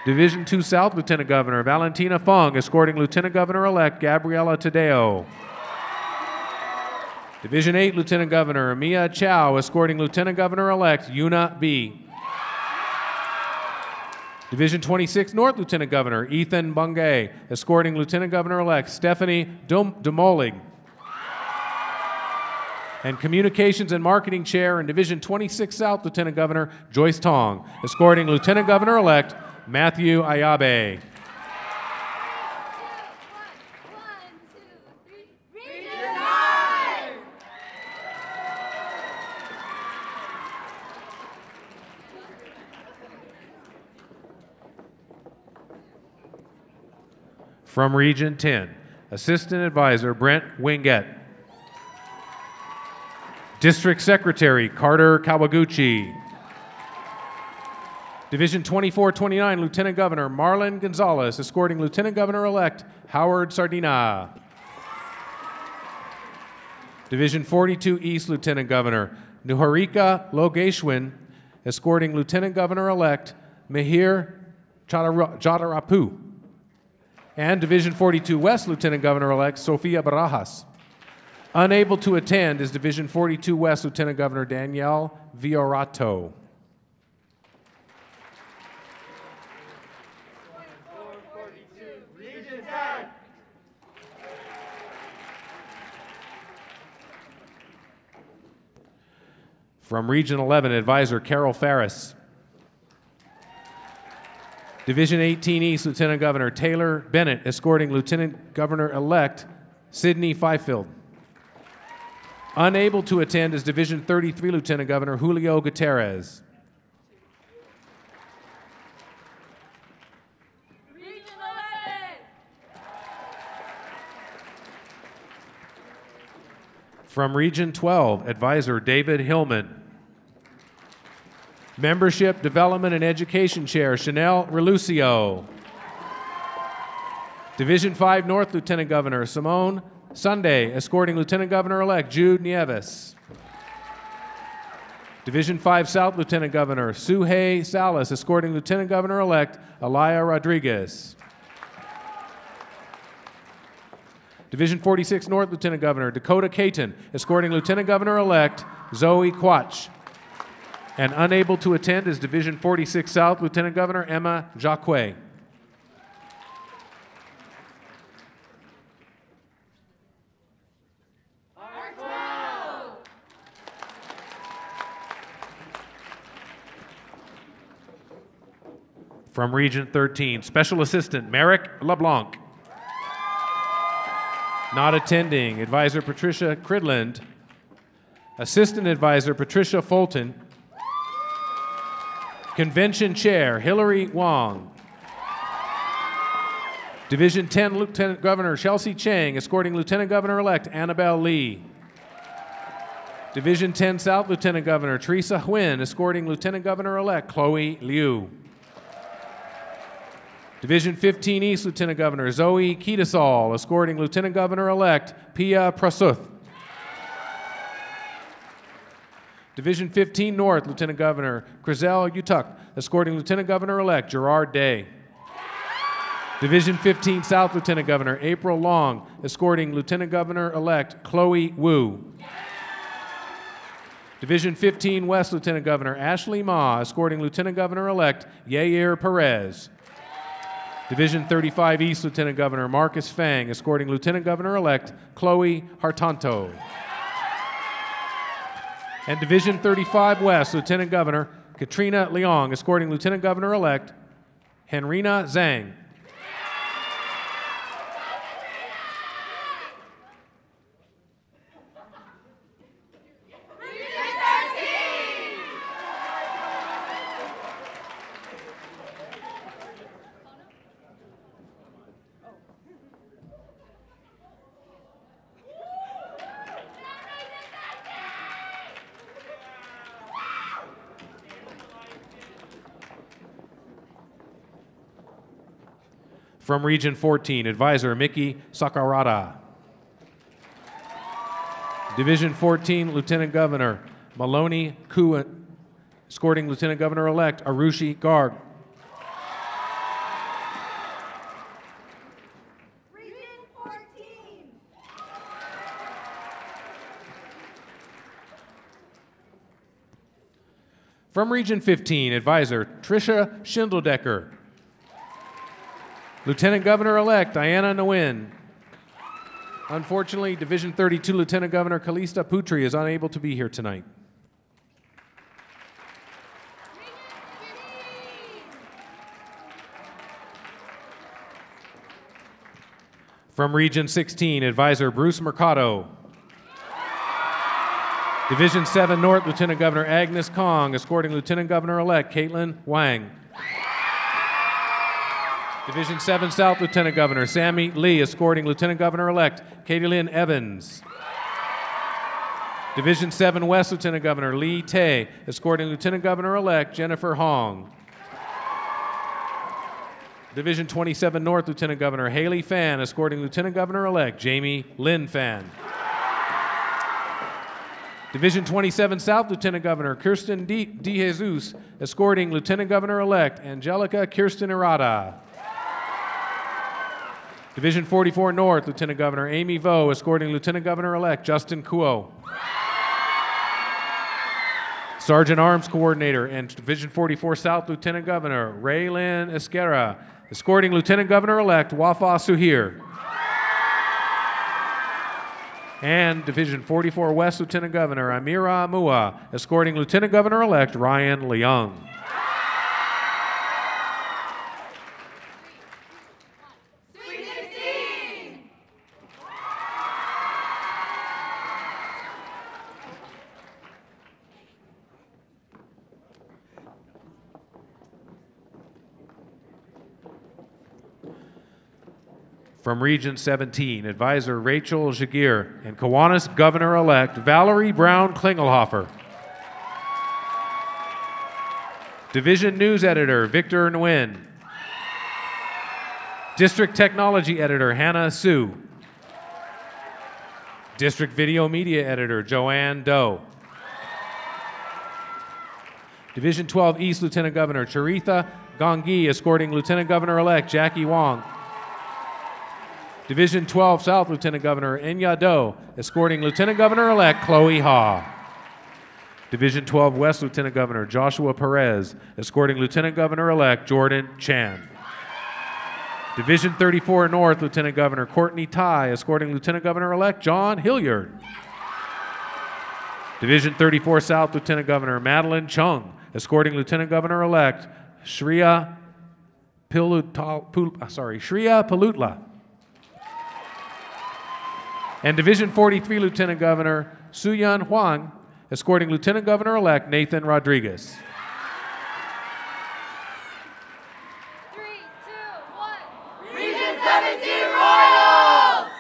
Division 2 South Lieutenant Governor Valentina Fung, escorting Lieutenant Governor elect Gabriela Tadeo. Division 8 Lieutenant Governor Mia Chow, escorting Lieutenant Governor elect Yuna B. Division 26 North Lieutenant Governor Ethan Bungay, escorting Lieutenant Governor elect Stephanie Demolig. And Communications and Marketing Chair in Division 26 South Lieutenant Governor Joyce Tong, escorting Lieutenant Governor elect Matthew Ayabe. From Region 10, Assistant Advisor Brent Wingett. District Secretary Carter Kawaguchi. Division 2429, Lieutenant Governor Marlon Gonzalez, escorting Lieutenant Governor elect Howard Sardina. Division 42 East, Lieutenant Governor Nuharika Logeshwin, escorting Lieutenant Governor elect Mihir Chadara- Jadarapu. And Division 42 West, Lieutenant Governor elect Sofia Barajas. Unable to attend is Division 42 West Lieutenant Governor Danielle Viorato. From Region 11, Advisor Carol Farris. Division 18 East, Lieutenant Governor Taylor Bennett, escorting Lieutenant Governor elect Sidney Fifield. Unable to attend is Division 33 Lieutenant Governor Julio Gutierrez. From Region 12, Advisor David Hillman. Membership, Development, and Education Chair Chanel Relucio. Division 5 North Lieutenant Governor Simone Sunday, escorting Lieutenant Governor elect Jude Nieves. Division 5 South Lieutenant Governor Suhei Salas, escorting Lieutenant Governor elect Elia Rodriguez. Division 46 North Lieutenant Governor Dakota Caton, escorting Lieutenant Governor elect Zoe Quach. And unable to attend is Division 46 South Lieutenant Governor Emma Jacque. From Region 13, Special Assistant Merrick LeBlanc. Not attending, Advisor Patricia Cridland. Assistant Advisor Patricia Fulton. Convention Chair Hillary Wong. Division 10 Lieutenant Governor Chelsea Chang, escorting Lieutenant Governor elect Annabelle Lee. Division 10 South Lieutenant Governor Teresa Huynh, escorting Lieutenant Governor elect Chloe Liu. Division 15 East Lieutenant Governor Zoe Ketasol, escorting Lieutenant Governor elect Pia Prasuth. Division 15 North Lieutenant Governor Crizel Utuk, escorting Lieutenant Governor elect Gerard Day. Division 15 South Lieutenant Governor April Long, escorting Lieutenant Governor elect Chloe Wu. Division 15 West Lieutenant Governor Ashley Ma, escorting Lieutenant Governor elect Yair Perez. Division 35 East Lieutenant Governor Marcus Fang, escorting Lieutenant Governor elect Chloe Hartanto. And Division 35 West Lieutenant Governor Katrina Leong, escorting Lieutenant Governor elect Henrina Zhang. From Region 14, Advisor Mickey Sakurada. Division 14, Lieutenant Governor Maloney Kuan, escorting Lieutenant Governor elect Arushi Garg. From Region 15, Advisor Tricia Schindeldecker. Lieutenant Governor elect Diana Nguyen. Unfortunately, Division 32 Lieutenant Governor Kalista Putri is unable to be here tonight. From Region 16, Advisor Bruce Mercado. Division 7 North Lieutenant Governor Agnes Kong, escorting Lieutenant Governor elect Caitlin Wang. Division 7 South Lieutenant Governor Sammy Lee, escorting Lieutenant Governor elect Katie Lynn Evans. Division 7 West Lieutenant Governor Lee Tay, escorting Lieutenant Governor elect Jennifer Hong. Division 27 North Lieutenant Governor Haley Fan, escorting Lieutenant Governor elect Jamie Lynn Fan. Division 27 South Lieutenant Governor Kirsten De, Jesus, escorting Lieutenant Governor elect Angelica Kirsten Irada. Division 44 North Lieutenant Governor Amy Vo, escorting Lieutenant Governor elect Justin Kuo. Sergeant Arms Coordinator and Division 44 South Lieutenant Governor Raylin Esguerra, escorting Lieutenant Governor elect Wafa Suhir. And Division 44 West Lieutenant Governor Amira Mua, escorting Lieutenant Governor elect Ryan Leung. From Region 17, Advisor Rachel Jagir and Kiwanis Governor elect Valerie Brown Klingelhofer. Division News Editor Victor Nguyen. District Technology Editor Hannah Sue. District Video Media Editor Joanne Doe. Division 12 East Lieutenant Governor Charitha Gongi escorting Lieutenant Governor elect Jackie Wong. Division 12 South Lieutenant Governor Enya Do escorting Lieutenant Governor elect Chloe Ha. Division 12 West Lieutenant Governor Joshua Perez escorting Lieutenant Governor elect Jordan Chan. Division 34 North Lieutenant Governor Courtney Ty escorting Lieutenant Governor elect John Hilliard. Division 34 South Lieutenant Governor Madeline Chung escorting Lieutenant Governor elect Shriya Pilutal, Pul, uh, sorry, Shreya Palutla. And Division 43 Lieutenant Governor Suyun Huang escorting Lieutenant Governor elect Nathan Rodriguez. Region 17 Royals!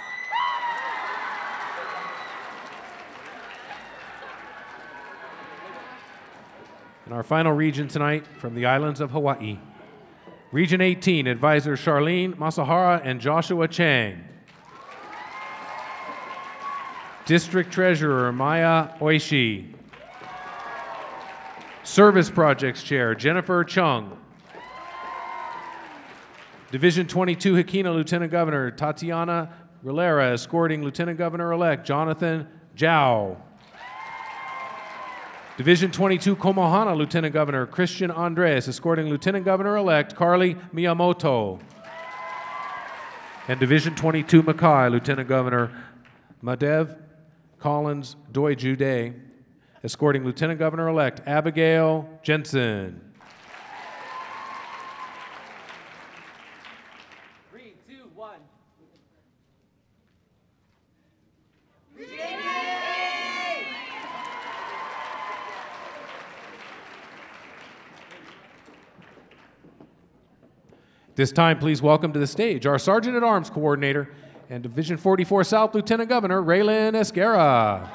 And our final region tonight from the islands of Hawaii. Region 18, Advisor Charlene Masahara and Joshua Chang. District Treasurer Maya Oishi. Service Projects Chair Jennifer Chung. Division 22 Hikina Lieutenant Governor Tatiana Rilera escorting Lieutenant Governor elect Jonathan Zhao. Division 22 Komohana Lieutenant Governor Christian Andres escorting Lieutenant Governor elect Carly Miyamoto. And Division 22 Makai Lieutenant Governor Madev Collins Doi Jude escorting Lieutenant Governor elect Abigail Jensen. Three, two, one. This time, please welcome to the stage our Sergeant at Arms Coordinator and Division 44 South Lieutenant Governor Raylan Esguerra.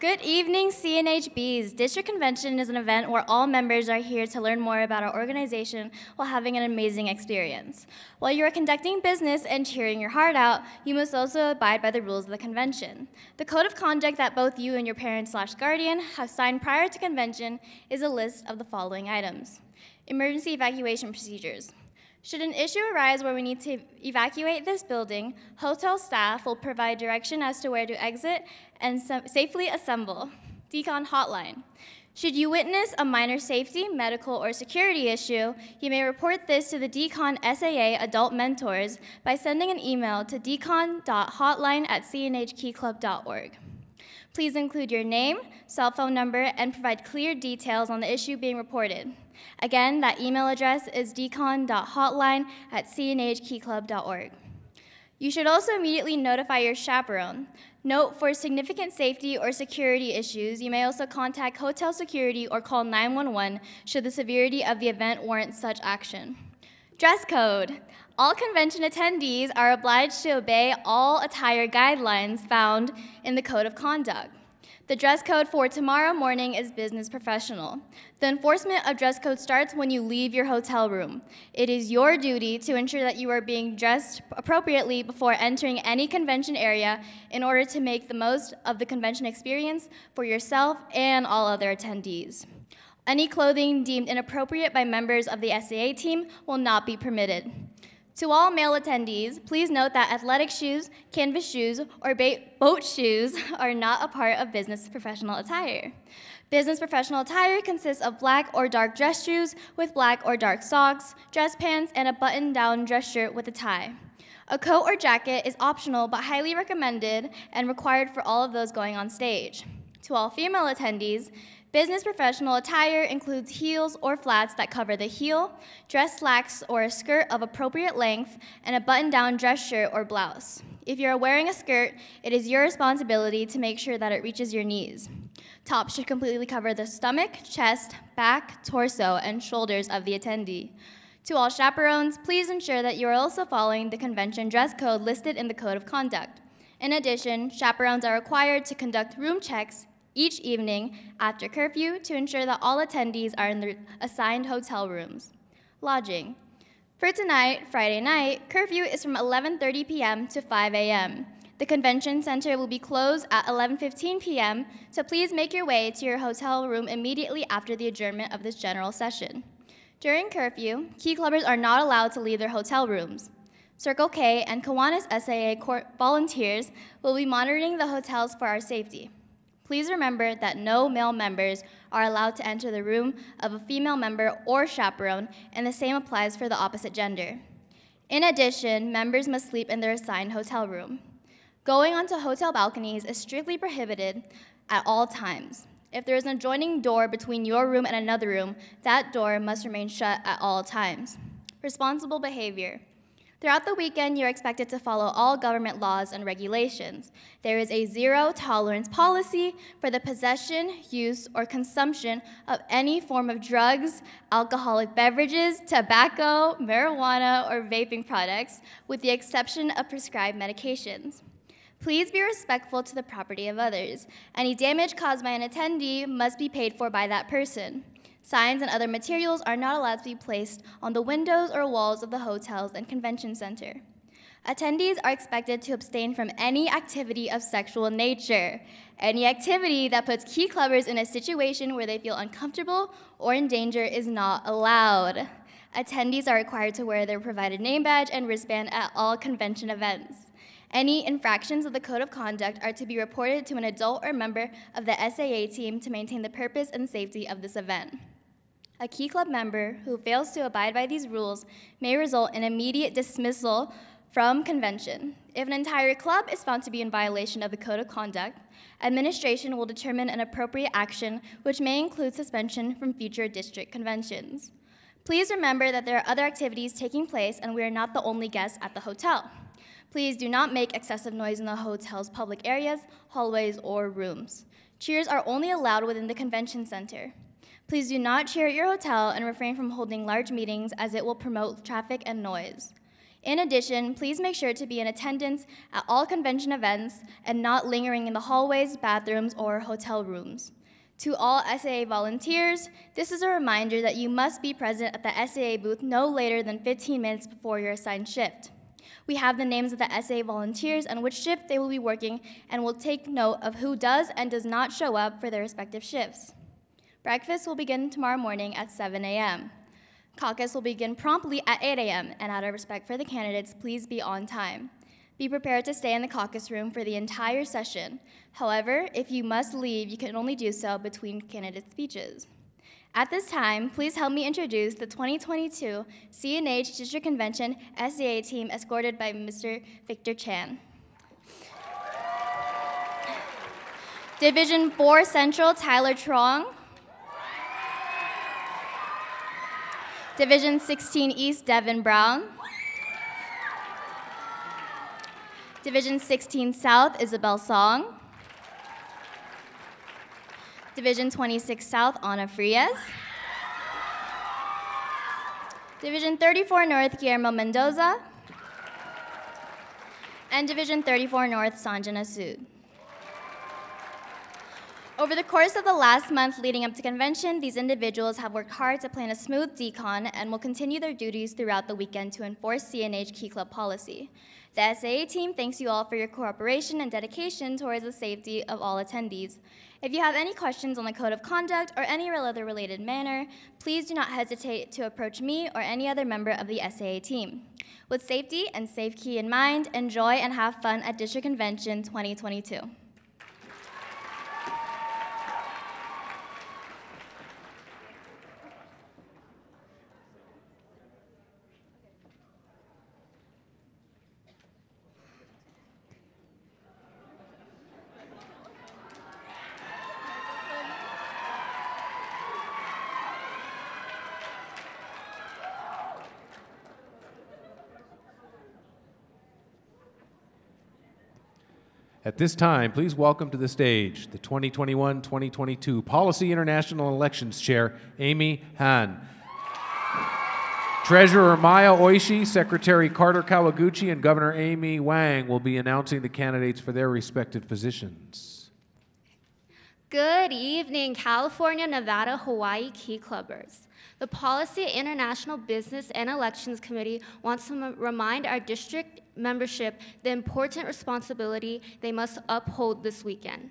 Good evening, CNHBs. District Convention is an event where all members are here to learn more about our organization while having an amazing experience. While you are conducting business and cheering your heart out, you must also abide by the rules of the convention. The code of conduct that both you and your parent slash guardian have signed prior to convention is a list of the following items. Emergency evacuation procedures. Should an issue arise where we need to evacuate this building, hotel staff will provide direction as to where to exit and safely assemble. DCON hotline. Should you witness a minor safety, medical, or security issue, you may report this to the DCON SAA adult mentors by sending an email to decon.hotline at cnhkeyclub.org. Please include your name, cell phone number, and provide clear details on the issue being reported. Again, that email address is decon.hotline at cnhkeyclub.org. You should also immediately notify your chaperone. Note for significant safety or security issues, you may also contact hotel security or call 911 should the severity of the event warrant such action. Dress code. All convention attendees are obliged to obey all attire guidelines found in the Code of Conduct. The dress code for tomorrow morning is business professional. The enforcement of dress code starts when you leave your hotel room. It is your duty to ensure that you are being dressed appropriately before entering any convention area in order to make the most of the convention experience for yourself and all other attendees. Any clothing deemed inappropriate by members of the SAA team will not be permitted. To all male attendees, please note that athletic shoes, canvas shoes, or boat shoes are not a part of business professional attire. Business professional attire consists of black or dark dress shoes with black or dark socks, dress pants, and a button down dress shirt with a tie. A coat or jacket is optional but highly recommended and required for all of those going on stage. To all female attendees, business professional attire includes heels or flats that cover the heel, dress slacks or a skirt of appropriate length, and a button down dress shirt or blouse. If you are wearing a skirt, it is your responsibility to make sure that it reaches your knees. Tops should completely cover the stomach, chest, back, torso, and shoulders of the attendee. To all chaperones, please ensure that you are also following the convention dress code listed in the Code of Conduct. In addition, chaperones are required to conduct room checks each evening after curfew to ensure that all attendees are in their assigned hotel rooms. Lodging. For tonight, Friday night, curfew is from 11:30 p.m. to 5 a.m. The convention center will be closed at 11:15 p.m., so please make your way to your hotel room immediately after the adjournment of this general session. During curfew, key clubbers are not allowed to leave their hotel rooms. Circle K and Kiwanis SAA volunteers will be monitoring the hotels for our safety. Please remember that no male members are allowed to enter the room of a female member or chaperone, and the same applies for the opposite gender. In addition, members must sleep in their assigned hotel room. Going onto hotel balconies is strictly prohibited at all times. If there is an adjoining door between your room and another room, that door must remain shut at all times. Responsible behavior. Throughout the weekend, you're expected to follow all government laws and regulations. There is a zero tolerance policy for the possession, use, or consumption of any form of drugs, alcoholic beverages, tobacco, marijuana, or vaping products, with the exception of prescribed medications. Please be respectful to the property of others. Any damage caused by an attendee must be paid for by that person. Signs and other materials are not allowed to be placed on the windows or walls of the hotels and convention center. Attendees are expected to abstain from any activity of sexual nature. Any activity that puts key clubbers in a situation where they feel uncomfortable or in danger is not allowed. Attendees are required to wear their provided name badge and wristband at all convention events. Any infractions of the Code of Conduct are to be reported to an adult or member of the SAA team to maintain the purpose and safety of this event. A Key Club member who fails to abide by these rules may result in immediate dismissal from convention. If an entire club is found to be in violation of the Code of Conduct, administration will determine an appropriate action, which may include suspension from future district conventions. Please remember that there are other activities taking place and we are not the only guests at the hotel. Please do not make excessive noise in the hotel's public areas, hallways, or rooms. Cheers are only allowed within the convention center. Please do not cheer at your hotel and refrain from holding large meetings as it will promote traffic and noise. In addition, please make sure to be in attendance at all convention events and not lingering in the hallways, bathrooms, or hotel rooms. To all SAA volunteers, this is a reminder that you must be present at the SAA booth no later than 15 minutes before your assigned shift. We have the names of the SAA volunteers and which shift they will be working, and will take note of who does and does not show up for their respective shifts. Breakfast will begin tomorrow morning at 7 a.m. Caucus will begin promptly at 8 a.m., and out of respect for the candidates, please be on time. Be prepared to stay in the caucus room for the entire session. However, if you must leave, you can only do so between candidate speeches. At this time, please help me introduce the 2022 CNH District Convention SAA team escorted by Mr. Victor Chan. Division 4 Central, Tyler Trong. Division 16 East, Devin Brown. Division 16 South, Isabel Song. Division 26 South, Ana Frias. Division 34 North, Guillermo Mendoza. And Division 34 North, Sanjana Sood. Over the course of the last month leading up to convention, these individuals have worked hard to plan a smooth DCON and will continue their duties throughout the weekend to enforce CNH Key Club policy. The SAA team thanks you all for your cooperation and dedication towards the safety of all attendees. If you have any questions on the code of conduct or any other related manner, please do not hesitate to approach me or any other member of the SAA team. With safety and safe key in mind, enjoy and have fun at District Convention 2022. At this time, please welcome to the stage the 2021 2022 Policy International Elections Chair, Amy Han. Treasurer Maya Oishi, Secretary Carter Kawaguchi, and Governor Amy Wang will be announcing the candidates for their respective positions. Good evening, California, Nevada, Hawaii Key Clubbers. The Policy International Business and Elections Committee wants to remind our district membership the important responsibility they must uphold this weekend.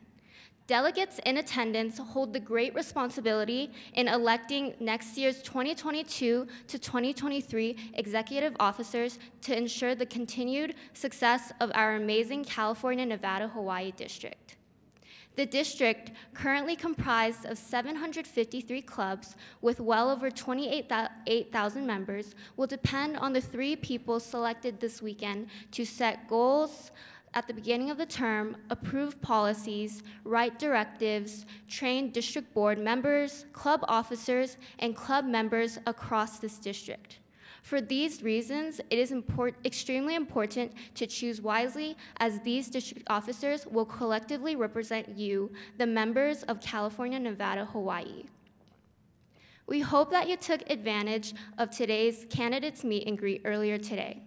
Delegates in attendance hold the great responsibility in electing next year's 2022 to 2023 executive officers to ensure the continued success of our amazing California, Nevada, Hawaii district. The district, currently comprised of 753 clubs with well over 28,000 members, will depend on the three people selected this weekend to set goals at the beginning of the term, approve policies, write directives, train district board members, club officers, and club members across this district. For these reasons, it is import- extremely important to choose wisely as these district officers will collectively represent you, the members of California, Nevada, Hawaii. We hope that you took advantage of today's candidates meet and greet earlier today.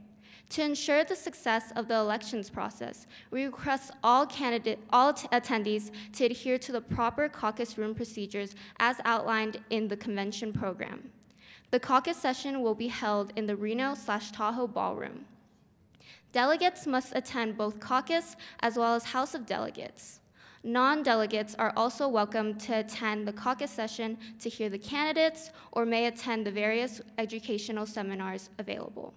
To ensure the success of the elections process, we request all candidate, all attendees to adhere to the proper caucus room procedures as outlined in the convention program. The caucus session will be held in the Reno slash Tahoe ballroom. Delegates must attend both caucus as well as House of Delegates. Non delegates are also welcome to attend the caucus session to hear the candidates or may attend the various educational seminars available.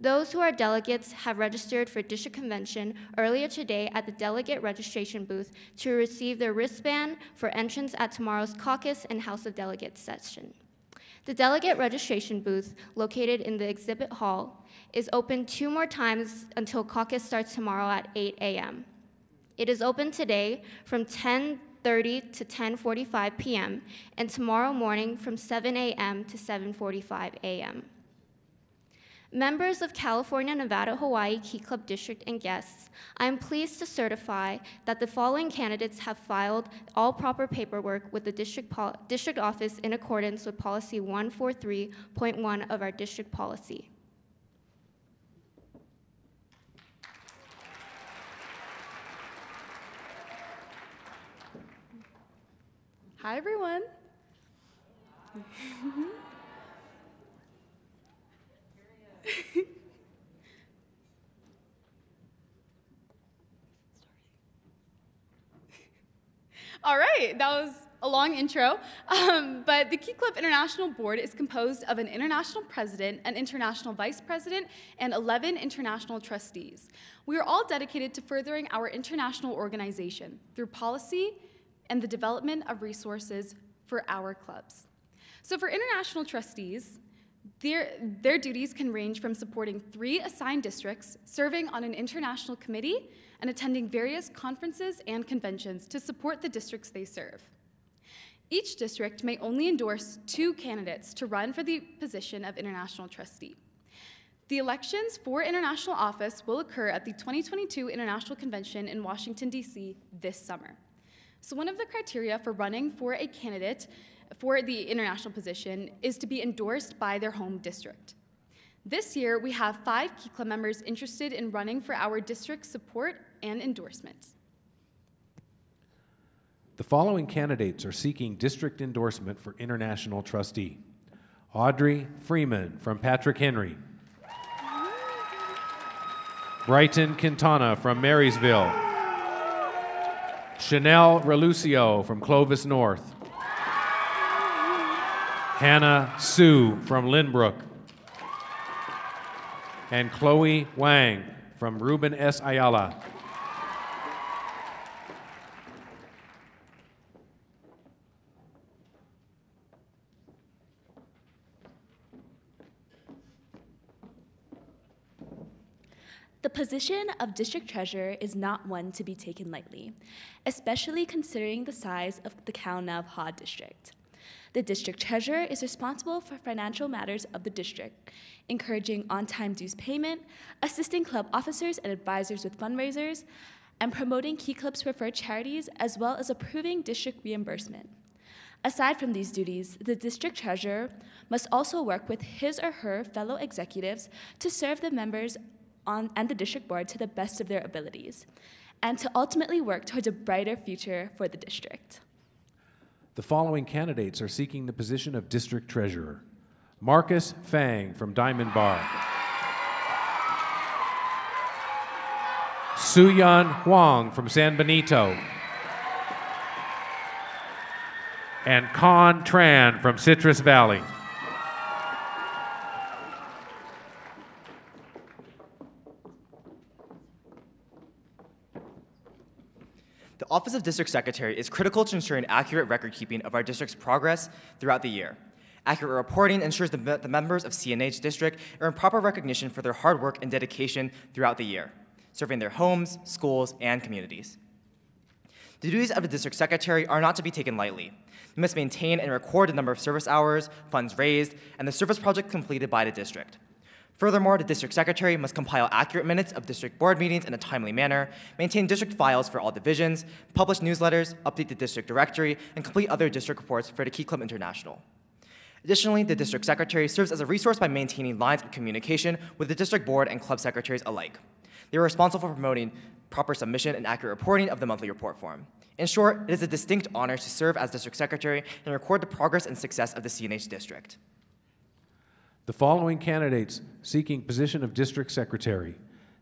Those who are delegates have registered for district convention earlier today at the delegate registration booth to receive their wristband for entrance at tomorrow's caucus and House of Delegates session. The delegate registration booth, located in the exhibit hall, is open two more times until caucus starts tomorrow at 8 a.m. It is open today from 10:30 to 10:45 p.m. and tomorrow morning from 7 a.m. to 7:45 a.m. Members of California, Nevada, Hawaii Key Club District and guests, I am pleased to certify that the following candidates have filed all proper paperwork with the district, district office in accordance with policy 143.1 of our district policy. Hi, everyone. All right, that was a long intro. Um, but the Key Club International Board is composed of an international president, an international vice president, and 11 international trustees. We are all dedicated to furthering our international organization through policy and the development of resources for our clubs. So, for international trustees, their, their duties can range from supporting three assigned districts, serving on an international committee, and attending various conferences and conventions to support the districts they serve. Each district may only endorse two candidates to run for the position of international trustee. The elections for international office will occur at the 2022 International Convention in Washington, D.C. this summer. So, one of the criteria for running for a candidate for the international position is to be endorsed by their home district. This year, we have five Key Club members interested in running for our district support and endorsement. The following candidates are seeking district endorsement for international trustee Audrey Freeman from Patrick Henry, Brighton Quintana from Marysville, Chanel Relucio from Clovis North, Hannah Sue from Lynbrook, and Chloe Wang from Ruben S. Ayala. The position of district treasurer is not one to be taken lightly, especially considering the size of the Cal-Nev-Ha district. The district treasurer is responsible for financial matters of the district, encouraging on time dues payment, assisting club officers and advisors with fundraisers, and promoting Key Club's preferred charities, as well as approving district reimbursement. Aside from these duties, the district treasurer must also work with his or her fellow executives to serve the members on, and the district board to the best of their abilities, and to ultimately work towards a brighter future for the district. The following candidates are seeking the position of district treasurer. Marcus Fang from Diamond Bar, Suyan Huang from San Benito, and Con Tran from Citrus Valley. The Office of District Secretary is critical to ensuring accurate record keeping of our district's progress throughout the year. Accurate reporting ensures the, the members of CNH District earn proper recognition for their hard work and dedication throughout the year, serving their homes, schools, and communities. The duties of a district secretary are not to be taken lightly. They must maintain and record the number of service hours, funds raised, and the service project completed by the district. Furthermore, the district secretary must compile accurate minutes of district board meetings in a timely manner, maintain district files for all divisions, publish newsletters, update the district directory, and complete other district reports for the Key Club International. Additionally, the district secretary serves as a resource by maintaining lines of communication with the district board and club secretaries alike. They are responsible for promoting proper submission and accurate reporting of the monthly report form. In short, it is a distinct honor to serve as district secretary and record the progress and success of the CNH district. The following candidates seeking position of district secretary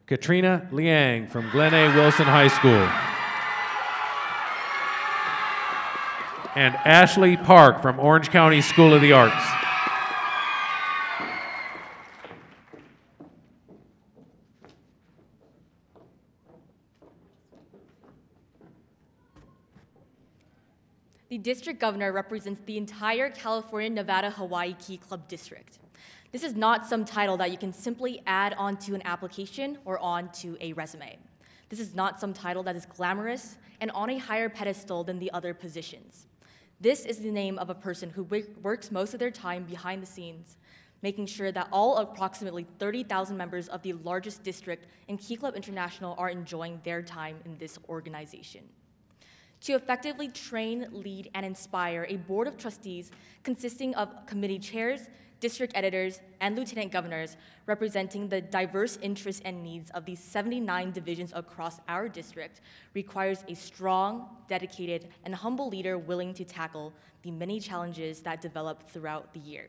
Katrina Liang from Glen A. Wilson High School, and Ashley Park from Orange County School of the Arts. The district governor represents the entire California, Nevada, Hawaii Key Club district. This is not some title that you can simply add onto an application or onto a resume. This is not some title that is glamorous and on a higher pedestal than the other positions. This is the name of a person who works most of their time behind the scenes, making sure that all approximately 30,000 members of the largest district in Key Club International are enjoying their time in this organization. To effectively train, lead, and inspire a board of trustees consisting of committee chairs, district editors, and lieutenant governors representing the diverse interests and needs of these 79 divisions across our district requires a strong, dedicated, and humble leader willing to tackle the many challenges that develop throughout the year.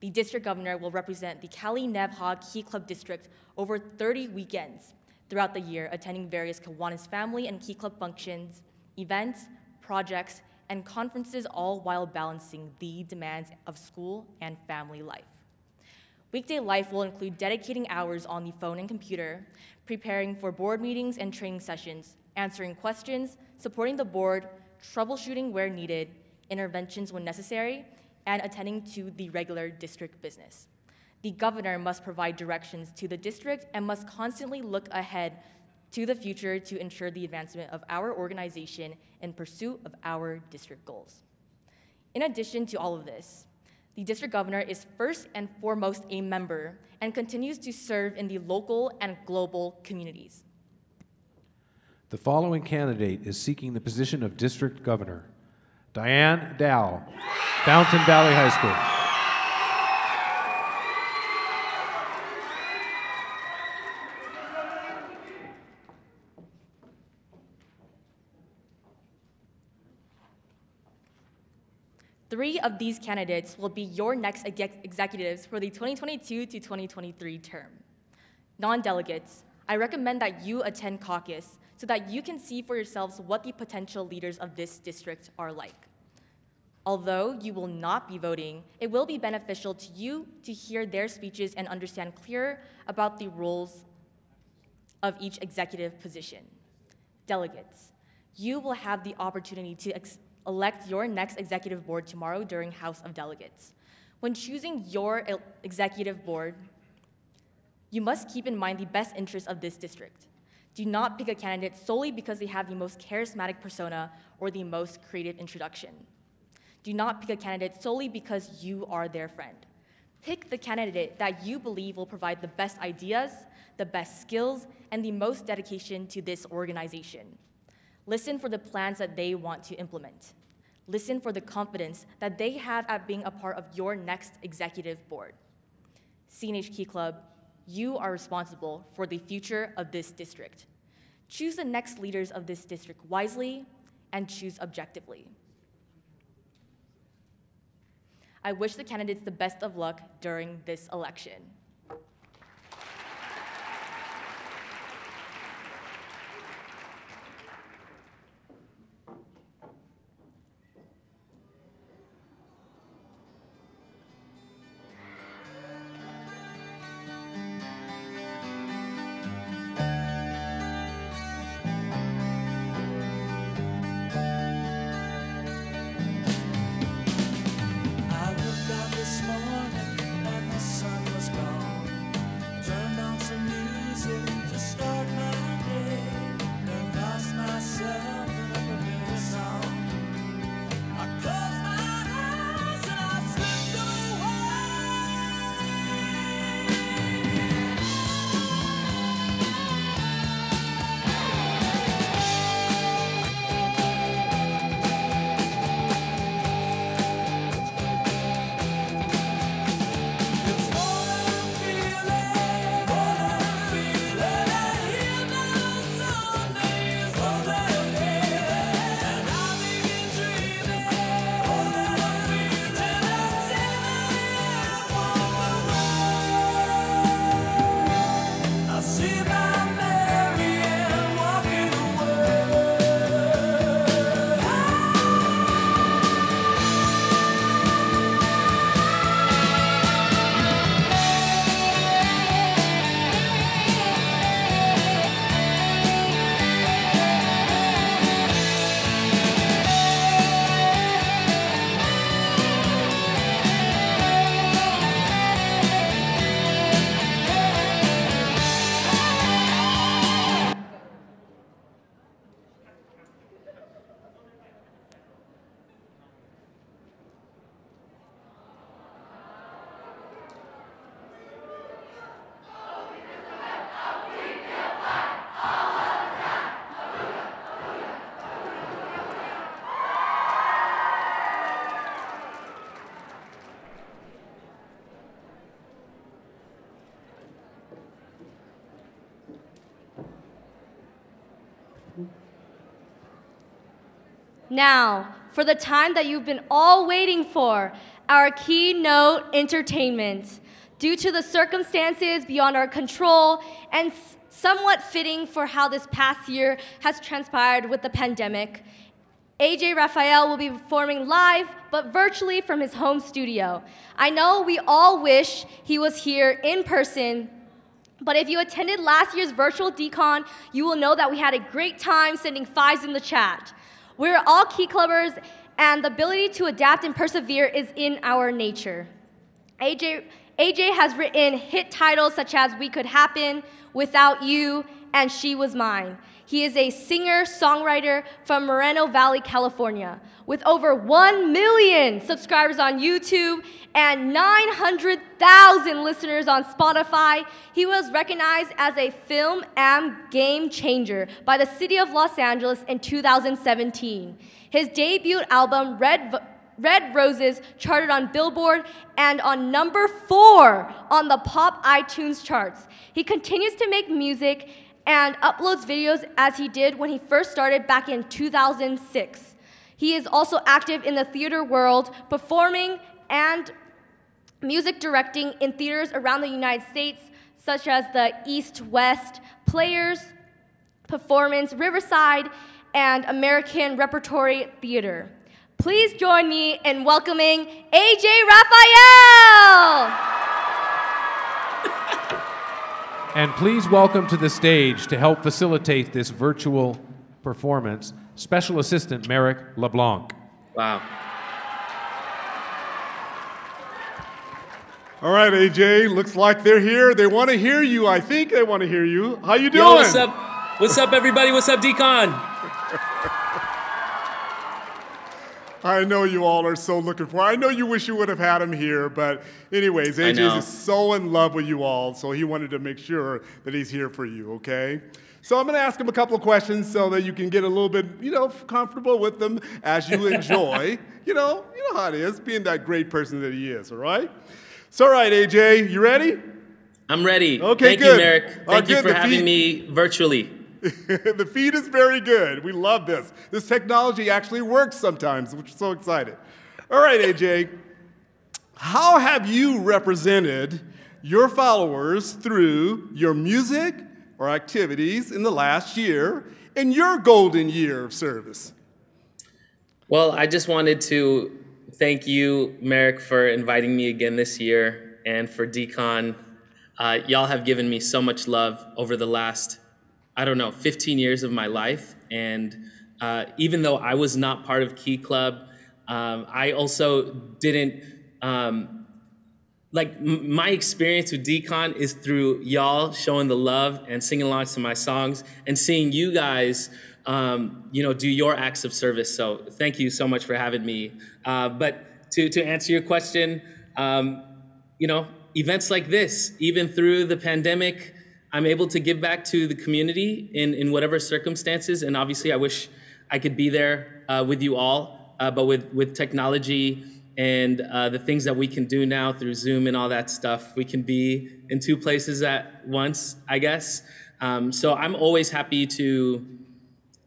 The district governor will represent the Cali Nev Key Club district over 30 weekends throughout the year, attending various Kiwanis family and Key Club functions, events, projects, and conferences, all while balancing the demands of school and family life. Weekday life will include dedicating hours on the phone and computer, preparing for board meetings and training sessions, answering questions, supporting the board, troubleshooting where needed, interventions when necessary, and attending to the regular district business. The governor must provide directions to the district and must constantly look ahead to the future to ensure the advancement of our organization in pursuit of our district goals. In addition to all of this, the district governor is first and foremost a member and continues to serve in the local and global communities. The following candidate is seeking the position of district governor Diane Dow, Fountain Valley High School. Three of these candidates will be your next exec- executives for the 2022 to 2023 term. Non delegates, I recommend that you attend caucus so that you can see for yourselves what the potential leaders of this district are like. Although you will not be voting, it will be beneficial to you to hear their speeches and understand clearer about the roles of each executive position. Delegates, you will have the opportunity to elect your next executive board tomorrow during House of Delegates. When choosing your executive board, you must keep in mind the best interests of this district. Do not pick a candidate solely because they have the most charismatic persona or the most creative introduction. Do not pick a candidate solely because you are their friend. Pick the candidate that you believe will provide the best ideas, the best skills, and the most dedication to this organization. Listen for the plans that they want to implement. Listen for the confidence that they have at being a part of your next executive board. CNH Key Club, you are responsible for the future of this district. Choose the next leaders of this district wisely and choose objectively. I wish the candidates the best of luck during this election. Now, for the time that you've been all waiting for, our keynote entertainment. Due to the circumstances beyond our control and somewhat fitting for how this past year has transpired with the pandemic, AJ Rafael will be performing live but virtually from his home studio. I know we all wish he was here in person, but if you attended last year's virtual DCON, you will know that we had a great time sending fives in the chat. We're all key clubbers, and the ability to adapt and persevere is in our nature. AJ, AJ has written hit titles such as We Could Happen, Without You, and She Was Mine. He is a singer songwriter from Moreno Valley, California. With over 1 million subscribers on YouTube and 900,000 listeners on Spotify, he was recognized as a film and game changer by the city of Los Angeles in 2017. His debut album, Red, V- Red Roses, charted on Billboard and on number four on the pop iTunes charts. He continues to make music and uploads videos as he did when he first started back in 2006. He is also active in the theater world, performing and music directing in theaters around the United States, such as the East West Players, Performance, Riverside, and American Repertory Theater. Please join me in welcoming AJ Rafael! And please welcome to the stage to help facilitate this virtual performance, Special Assistant Merrick LeBlanc. Wow. All right, AJ. Looks like they're here. They want to hear you. I think they want to hear you. How you doing? Yo, what's up? What's up, everybody? What's up, DCON? I know you all are so looking for. I know you wish you would have had him here, but anyways, AJ is so in love with you all, so he wanted to make sure that he's here for you. Okay. So I'm going to ask him a couple of questions so that you can get a little bit, you know, comfortable with them as you enjoy. you know, you know how it is, being that great person that he is. All right. So, all right, AJ, you ready? I'm ready. Okay, Thank good. you, Merrick. Oh, Thank you good. for The having feed- me virtually. the feed is very good. We love this. This technology actually works sometimes, which is so excited. All right, AJ, how have you represented your followers through your music or activities in the last year in your golden year of service? Well, I just wanted to thank you, Merrick, for inviting me again this year and for DCON. Uh, y'all have given me so much love over the last, I don't know, 15 years of my life. And uh, even though I was not part of Key Club, um, I also didn't. Um, like my experience with DCON is through y'all showing the love and singing along to my songs and seeing you guys, um, you know, do your acts of service. So thank you so much for having me. Uh, but to to answer your question, um, you know, events like this, even through the pandemic, I'm able to give back to the community in in whatever circumstances. And obviously, I wish I could be there uh, with you all, uh, but with with technology and uh, the things that we can do now through Zoom and all that stuff, we can be in two places at once, I guess. Um, so I'm always happy to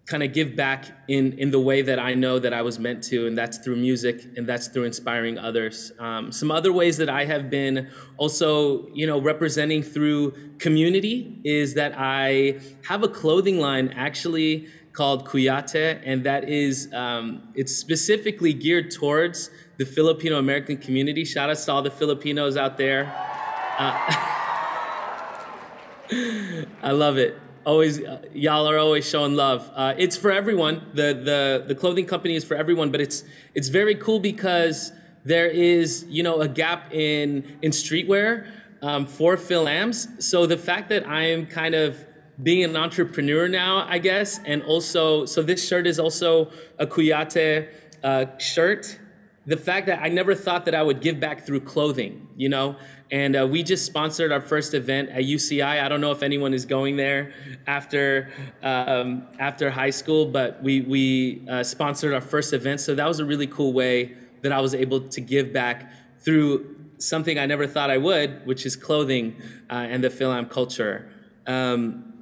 kind of give back in in the way that I know that I was meant to, and that's through music, and that's through inspiring others. Um, some other ways that I have been also, you know, representing through community is that I have a clothing line actually called Kuyate, and that is um, it's specifically geared towards the Filipino American community. Shout out to all the Filipinos out there. Uh, I love it. Always, uh, y'all are always showing love. Uh, it's for everyone. The, the the clothing company is for everyone, but it's it's very cool because there is you know a gap in in streetwear um, for Fil-Ams. So the fact that I am kind of being an entrepreneur now, I guess, and also so this shirt is also a Kuyate uh, shirt the fact that I never thought that I would give back through clothing, you know, and uh, we just sponsored our first event at UCI. I don't know if anyone is going there after um, after high school, but we we uh, sponsored our first event, so that was a really cool way that I was able to give back through something I never thought I would, which is clothing uh, and the Fil-Am culture. Um,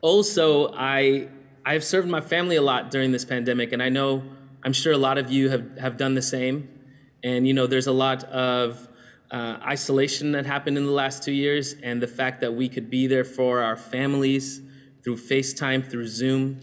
also, I I've served my family a lot during this pandemic, and I know I'm sure a lot of you have, have done the same. And you know, there's a lot of uh, isolation that happened in the last two years, and the fact that we could be there for our families through FaceTime, through Zoom.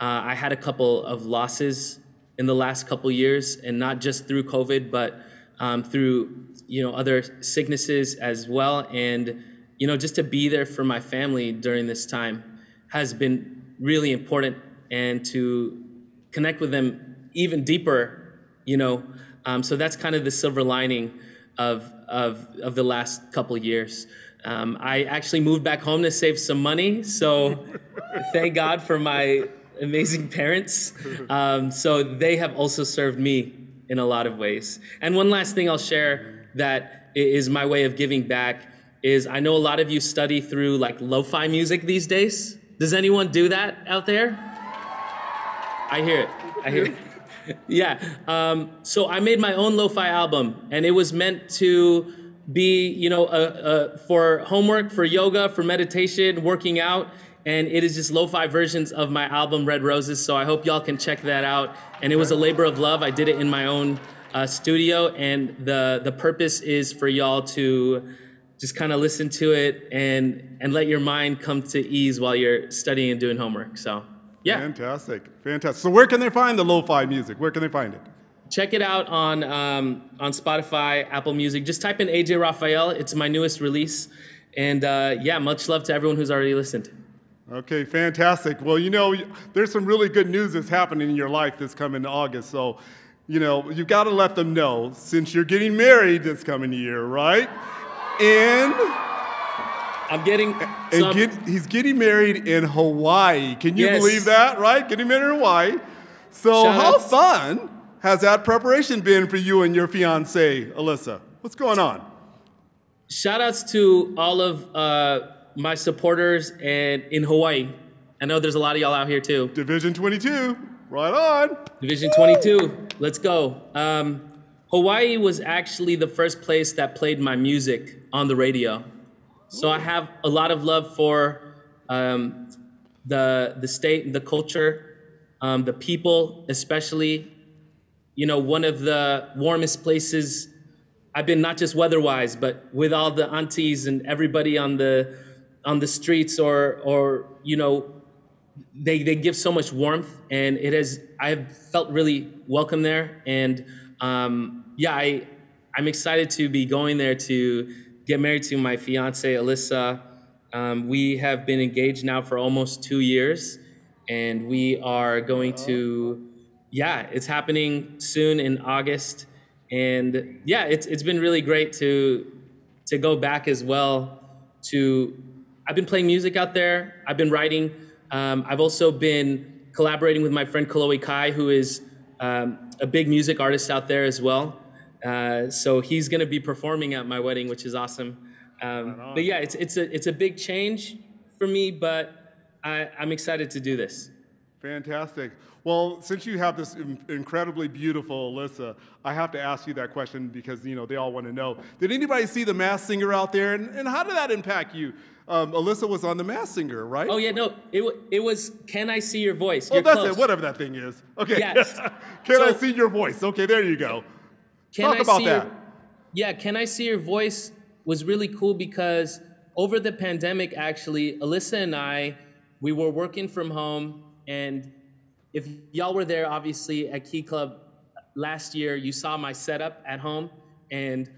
Uh, I had a couple of losses in the last couple years, and not just through COVID, but um, through you know other sicknesses as well. And you know, just to be there for my family during this time has been really important, and to connect with them even deeper, you know. Um, so that's kind of the silver lining of of of the last couple years. Um, I actually moved back home to save some money, so thank God for my amazing parents. Um, so they have also served me in a lot of ways. And one last thing I'll share that is my way of giving back is I know a lot of you study through like lo-fi music these days. Does anyone do that out there? I hear it. I hear it. yeah. Um, so I made my own lo-fi album, and it was meant to be, you know, for homework, for yoga, for meditation, working out, and it is just lo-fi versions of my album Red Roses. So I hope y'all can check that out. And it was a labor of love. I did it in my own uh, studio, and the the purpose is for y'all to just kind of listen to it and and let your mind come to ease while you're studying and doing homework. So. Yeah. Fantastic. Fantastic. So where can they find the lo-fi music? Where can they find it? Check it out on um, on Spotify, Apple Music. Just type in AJ Rafael. It's my newest release, and uh, yeah, much love to everyone who's already listened. Okay, fantastic. Well, you know, there's some really good news that's happening in your life this coming August. So, you know, you've got to let them know since you're getting married this coming year, right? And I'm getting. and get, he's getting married in Hawaii. Can you Yes. believe that? Right? Getting married in Hawaii. So Shout how outs. fun! has that preparation been for you and your fiance, Alyssa? What's going on? Shout outs to all of uh, my supporters and in Hawaii. I know there's a lot of y'all out here too. Division 22, right on. Division 22, let's go. Um, Hawaii was actually the first place that played my music on the radio. So I have a lot of love for um, the, the state, the culture, um, the people, especially. You know, one of the warmest places I've been not just weather-wise, but with all the aunties and everybody on the on the streets, or or you know, they they give so much warmth, and it has I've felt really welcome there, and um, yeah, I I'm excited to be going there to get married to my fiance Alyssa. Um, we have been engaged now for almost two years, and we are going to yeah, it's happening soon in August and yeah, it's it's been really great to to go back as well. To I've been playing music out there. I've been writing. Um, I've also been collaborating with my friend Kolohe Kai, who is um, a big music artist out there as well. Uh, so he's going to be performing at my wedding, which is awesome. Um, but yeah, it's it's a it's a big change for me, but I, I'm excited to do this. Fantastic. Well, since you have this in- incredibly beautiful Alyssa, I have to ask you that question because you know they all want to know. Did anybody see the Masked Singer out there, and, and how did that impact you? Um, Alyssa was on the Masked Singer, right? Oh yeah, no, it it was. Can I see your voice? Oh, You're that's close. it. Whatever that thing is. Okay. Yes. Can I see your voice? Okay, there you go. Can Talk I about see that. Your, yeah, can I see your voice was really cool because over the pandemic, actually, Alyssa and I, we were working from home, and if y'all were there, obviously at Key Club last year, you saw my setup at home, and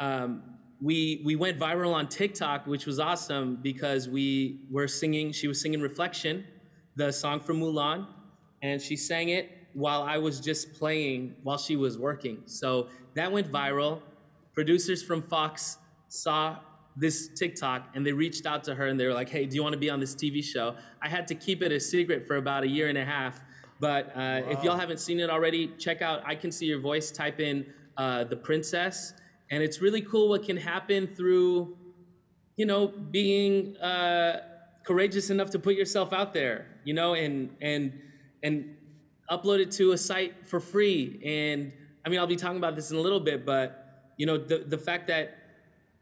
um, we we went viral on TikTok, which was awesome because we were singing. She was singing "Reflection," the song from Mulan, and she sang it while I was just playing while she was working. So that went viral. Producers from Fox saw this TikTok and they reached out to her and they were like, "Hey, do you want to be on this TV show?" I had to keep it a secret for about a year and a half. But uh, if y'all haven't seen it already, check out "I Can See Your Voice." Type in uh, "The Princess," and it's really cool what can happen through, you know, being uh, courageous enough to put yourself out there. You know, and and and upload it to a site for free. And I mean, I'll be talking about this in a little bit, but you know, the the fact that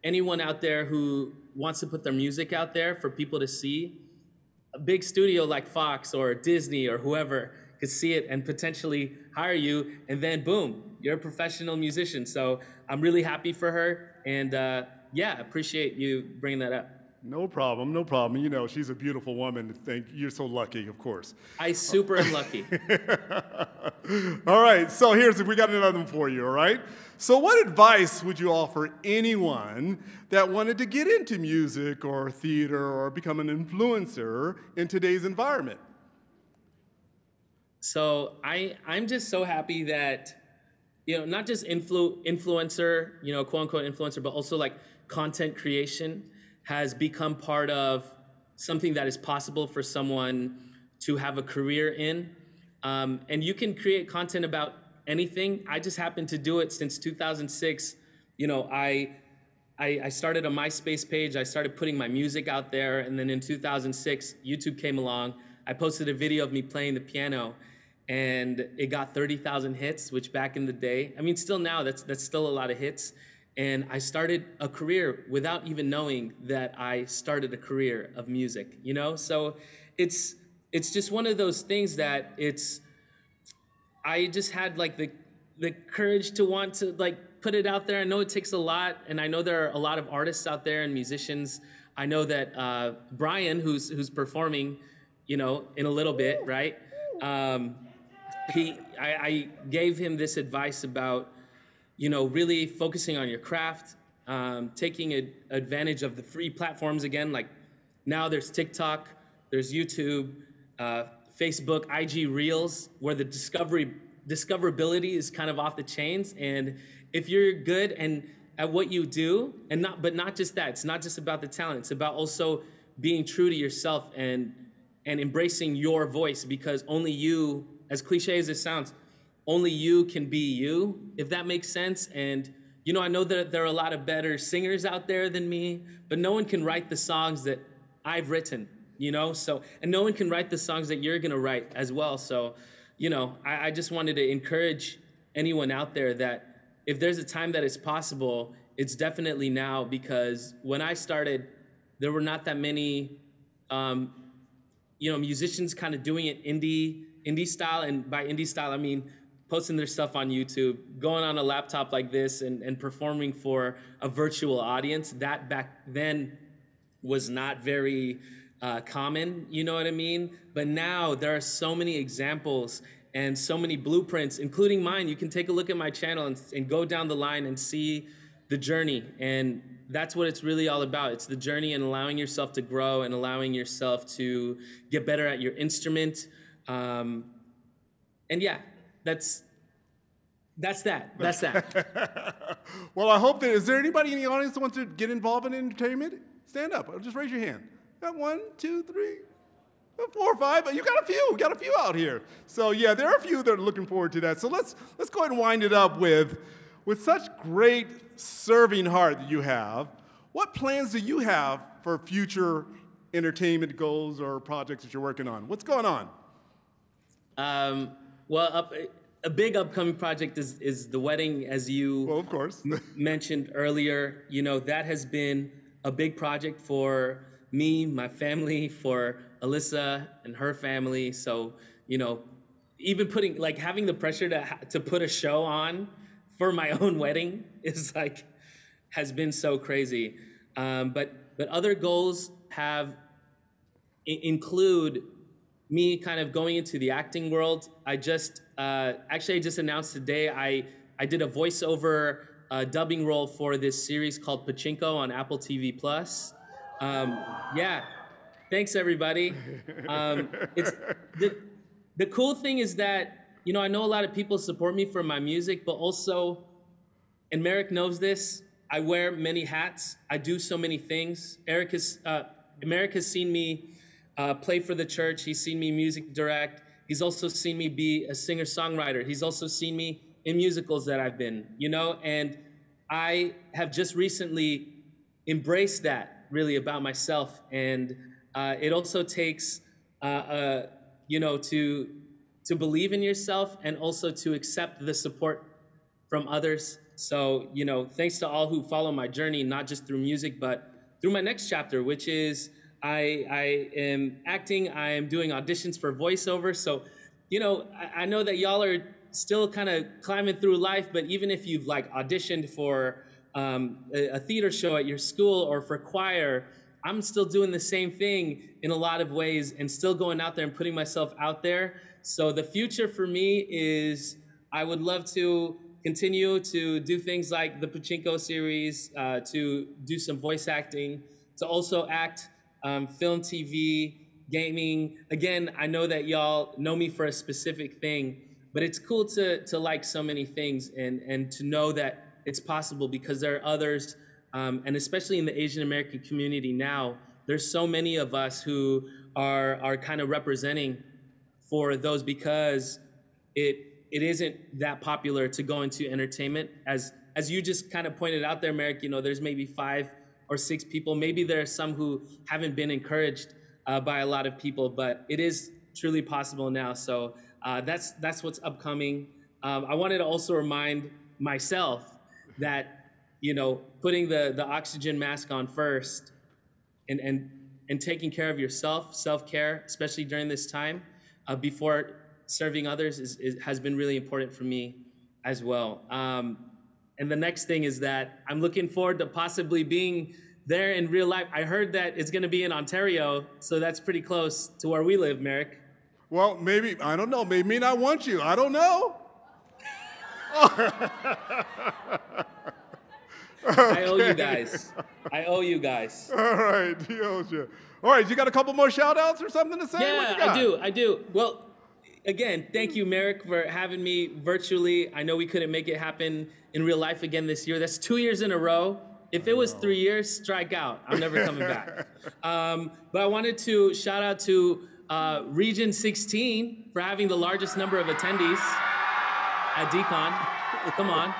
anyone out there who wants to put their music out there for people to see, a big studio like Fox or Disney or whoever could see it and potentially hire you, and then boom, you're a professional musician. So I'm really happy for her, and uh, yeah, appreciate you bringing that up. No problem, no problem. You know, she's a beautiful woman. Thank you're so lucky, of course. I super am lucky. All right, so here's we got another one for you. All right. So, what advice would you offer anyone that wanted to get into music or theater or become an influencer in today's environment? So I I'm just so happy that you know not just influ influencer you know quote unquote influencer but also like content creation has become part of something that is possible for someone to have a career in um, and you can create content about anything I just happen to do it since 2006 you know I I, I started a MySpace page. I started putting my music out there, and then in 2006, YouTube came along. I posted a video of me playing the piano, and it got 30,000 hits. Which back in the day, I mean, still now, that's that's still a lot of hits. And I started a career without even knowing that I started a career of music. You know, so it's it's just one of those things that it's I just had like the the courage to want to like put it out there. I know it takes a lot, and I know there are a lot of artists out there and musicians. I know that uh, Brian, who's who's performing, you know, in a little bit, right? Um, he, I, I gave him this advice about, you know, really focusing on your craft, um, taking ad- advantage of the free platforms again. Like now, there's TikTok, there's YouTube, uh, Facebook, IG Reels, where the discovery discoverability is kind of off the chains. And if you're good and at what you do, and not but not just that, it's not just about the talent. It's about also being true to yourself and and embracing your voice because only you, as cliche as it sounds, only you can be you, if that makes sense. And you know, I know that there are a lot of better singers out there than me, but no one can write the songs that I've written, you know? So, and no one can write the songs that you're gonna write as well. So, you know, I, I just wanted to encourage anyone out there that if there's a time that it's possible, it's definitely now because when I started, there were not that many, um, you know, musicians kind of doing it indie indie style, and by indie style I mean posting their stuff on YouTube, going on a laptop like this, and, and performing for a virtual audience. That back then was not very uh, common, you know what I mean? But now there are so many examples and so many blueprints, including mine. You can take a look at my channel and, and go down the line and see the journey. And that's what it's really all about. It's the journey and allowing yourself to grow and allowing yourself to get better at your instrument. Um, and yeah, that's that's that. That's that. well, I hope that is there anybody in the audience that wants to get involved in entertainment? Stand up. Just raise your hand. Got one, two, three, four or five. You got a few. Got a few out here. So yeah, there are a few that are looking forward to that. So let's let's go ahead and wind it up with with such great serving heart that you have. What plans do you have for future entertainment goals or projects that you're working on? What's going on? Um, well, up, a big upcoming project is, is the wedding, as you well, of course mentioned earlier. You know that has been a big project for me, my family, for Alyssa and her family. So you know, even putting like having the pressure to to put a show on for my own wedding is like has been so crazy. Um, but but other goals have i- include me kind of going into the acting world. I just uh, actually I just announced today I I did a voiceover uh, dubbing role for this series called Pachinko on Apple TV Plus. Um, yeah, thanks everybody. Um, it's the the cool thing is that you know I know a lot of people support me for my music, but also, and Merrick knows this. I wear many hats. I do so many things. Eric has uh, Merrick has seen me uh, play for the church. He's seen me music direct. He's also seen me be a singer songwriter. He's also seen me in musicals that I've been, you know, and I have just recently embraced that really about myself. And uh, it also takes, uh, uh, you know, to to believe in yourself and also to accept the support from others. So, you know, thanks to all who follow my journey, not just through music, but through my next chapter, which is I, I am acting, I am doing auditions for voiceover. So, you know, I, I know that y'all are still kind of climbing through life, but even if you've like auditioned for um, a, a theater show at your school or for choir, I'm still doing the same thing in a lot of ways and still going out there and putting myself out there. So the future for me is I would love to continue to do things like the Pachinko series, uh, to do some voice acting, to also act um, film, TV, gaming. Again, I know that y'all know me for a specific thing, but it's cool to to like so many things and and to know that it's possible because there are others, um, and especially in the Asian American community now, there's so many of us who are are kind of representing for those because it it isn't that popular to go into entertainment as as you just kind of pointed out there, Merrick. You know, there's maybe five or six people. Maybe there are some who haven't been encouraged uh, by a lot of people, but it is truly possible now. So uh, that's that's what's upcoming. Um, I wanted to also remind myself that you know putting the the oxygen mask on first, and and and taking care of yourself, self care, especially during this time, uh, before serving others, is, is, has been really important for me as well. Um, and the next thing is that I'm looking forward to possibly being there in real life. I heard that it's going to be in Ontario, so that's pretty close to where we live, Merrick. Well, maybe I don't know. Maybe not want you. I don't know. I owe you guys. I owe you guys. All right, he owes you. All right, you got a couple more shout outs or something to say? Yeah. I do. I do. Well, again, thank you, Merrick, for having me virtually. I know we couldn't make it happen in real life again this year. That's two years in a row. If it was three years, strike out. I'm never coming back. Um, but I wanted to shout out to uh, Region 16 for having the largest number of attendees. at DCON. Come on.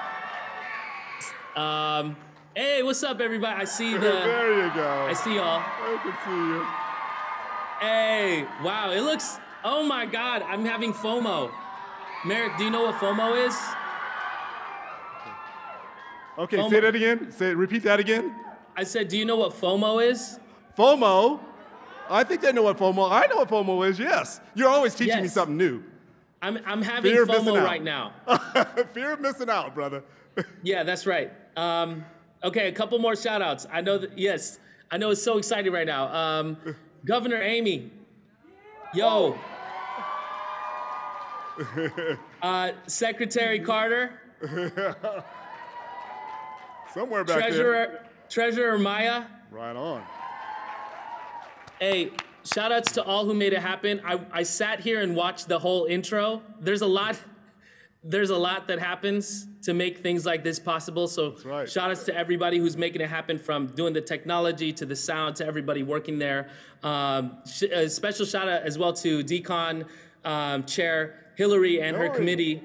Um, hey, what's up, everybody? I see the. There you go. I see y'all. I can see you. Hey, wow, it looks. Oh my God, I'm having FOMO. Merrick, do you know what FOMO is? Okay, FOMO. say that again. Say, repeat that again. I said, do you know what FOMO is? FOMO. I think they know what FOMO. I know what FOMO is. Yes, you're always teaching me something new. I'm, I'm having Fear of missing FOMO out. right now. Fear of missing out, brother. Yeah, that's right. Um, okay, a couple more shout outs. I know that, yes, I know it's so exciting right now. Um, Governor Amy, yo. Uh, Secretary Carter, Somewhere back Treasurer, there. Treasurer Maya. Right on. Hey, shout outs to all who made it happen. I, I sat here and watched the whole intro. There's a lot, there's a lot that happens to make things like this possible. So shout outs to everybody who's making it happen from doing the technology to the sound to everybody working there. Um, sh- a special shout out as well to DCON um, Chair Hillary and her committee.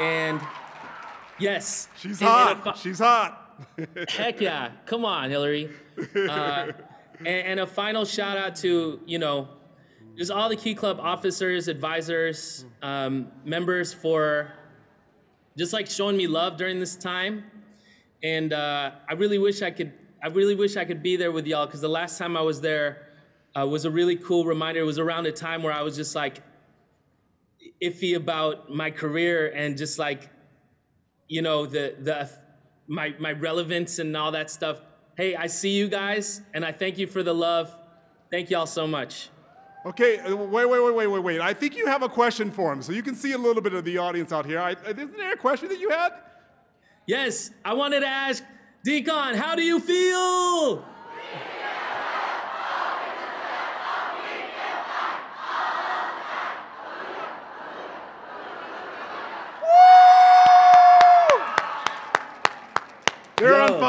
And yes, She's and- and a hot. fi- She's hot. Heck yeah. Come on, Hillary. Uh, and, and a final shout out to, you know, just all the Key Club officers, advisors, um, members for just like showing me love during this time. And uh, I really wish I could, I really wish I could be there with y'all because the last time I was there uh, was a really cool reminder. It was around a time where I was just like iffy about my career and just like you know the the my my relevance and all that stuff. Hey, I see you guys, and I thank you for the love. Thank y'all so much. Okay, uh, wait, wait, wait, wait, wait, wait. I think you have a question for him, so you can see a little bit of the audience out here. I, uh, isn't there a question that you had? Yes, I wanted to ask DCON, how do you feel?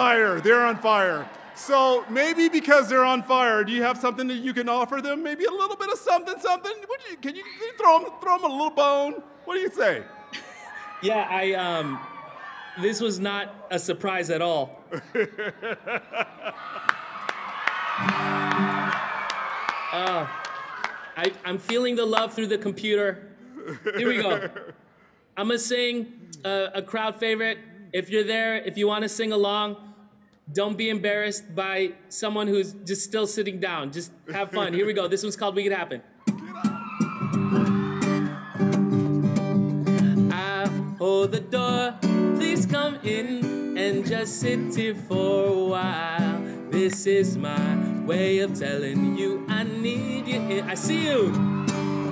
Fire. They're on fire. So maybe because they're on fire, do you have something that you can offer them? Maybe a little bit of something, something. You, can you, can you throw them, throw them a little bone? What do you say? Yeah, I um, this was not a surprise at all. Uh, I, I'm feeling the love through the computer. Here we go. I'm gonna sing uh, a crowd favorite. If you're there, if you want to sing along, don't be embarrassed by someone who's just still sitting down. Just have fun. Here we go. This one's called "We Can Happen." I hold the door. Please come in and just sit here for a while. This is my way of telling you I need you here. I see you.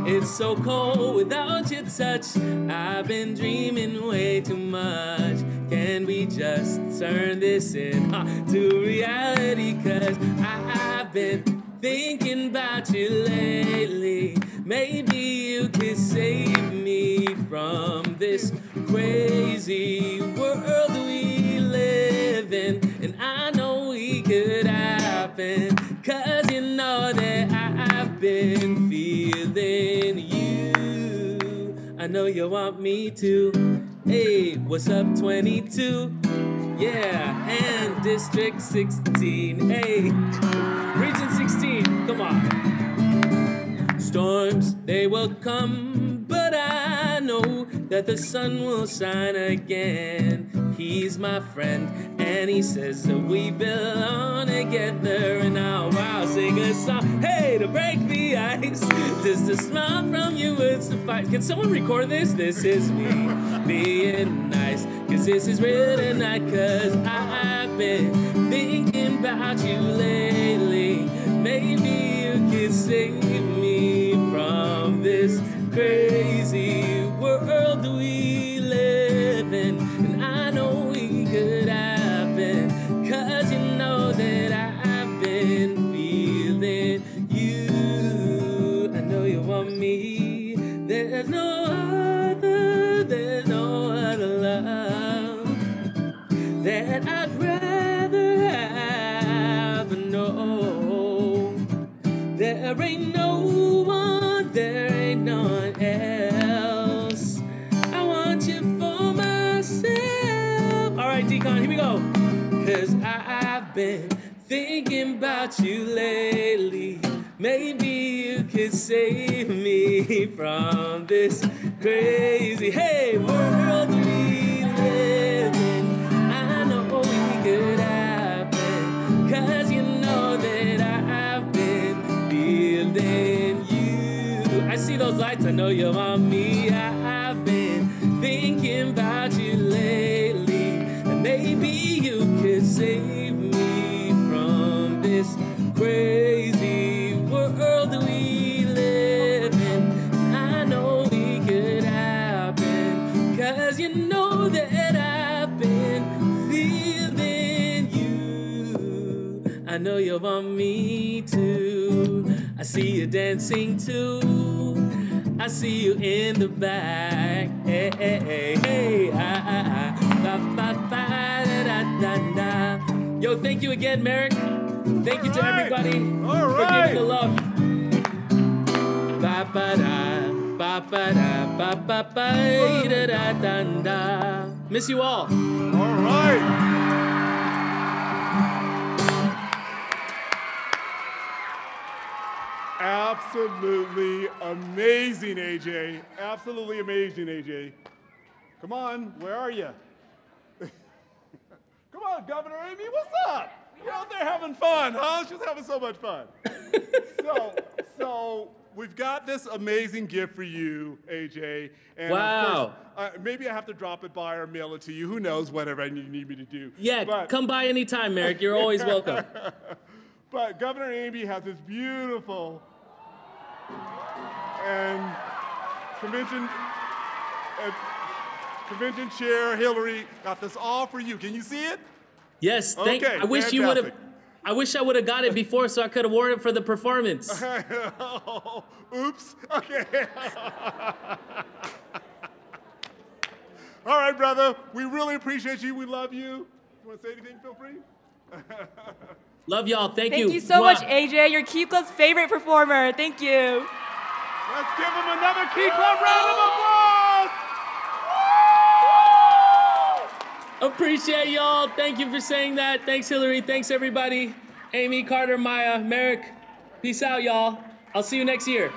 It's so cold without your touch. I've been dreaming way too much. Can we just turn this into reality? Cause I've been thinking about you lately. Maybe you could save me from this crazy world we live in. And I know we could happen. Cause you know that I've been feeling you. I know you want me to. Hey, what's up, 22? Yeah, and District 16. Hey, Region 16, come on. Storms, they will come, but I know that the sun will shine again. He's my friend, and he says that we belong together. And now I'll sing a song, hey, to break the ice. Just a smile from you would suffice. Can someone record this? This is me being nice, cause this is real tonight, cause I've been thinking about you lately. Maybe you could save me from this crazy There ain't no one, there ain't none else. I want you for myself. All right, DCON, here we go. Cause I, I've been thinking about you lately. Maybe you could save me from this crazy hey world we live in. I know we could happen, cause you feeling you. I see those lights, I know you want me. I've been thinking about you lately. And maybe you could save me from this crazy world that we live in. I know we could happen. Cause you know that I've been feeling you. I know you want me to. I see you dancing too. I see you in the back. Hey, hey, hey, hey. Ah, ah, ah. Ba, ba, ba, da, da, da. Yo, thank you again, Merrick. Thank you to everybody for right. giving the love. Ba, ba, da, ba, ba, da, ba, ba, ba, da, da, da, da. Miss you all. All right. Absolutely amazing, AJ. Absolutely amazing, AJ. Come on, where are you? Come on, Governor Amy, what's up? You're out there having fun, huh? She's having so much fun. so, so we've got this amazing gift for you, AJ. And Wow. course, uh, maybe I have to drop it by or mail it to you. Who knows? Whatever you need me to do. Yeah, But- come by anytime, Merrick. You're always welcome. but Governor Amy has this beautiful and convention convention chair Hillary got this all for you. Can you see it? Yes, thank Okay, I wish you would have. I wish I would have got it before so I could have worn it for the performance. Oh, oops. Okay. all right, brother. We really appreciate you. We love you. You want to say anything? Feel free. Love y'all. Thank, Thank you. Thank you so Mwah. much, AJ. You're Key Club's favorite performer. Thank you. Let's give him another Key Club round of applause. Appreciate y'all. Thank you for saying that. Thanks, Hillary. Thanks, everybody. Amy, Carter, Maya, Merrick. Peace out, y'all. I'll see you next year.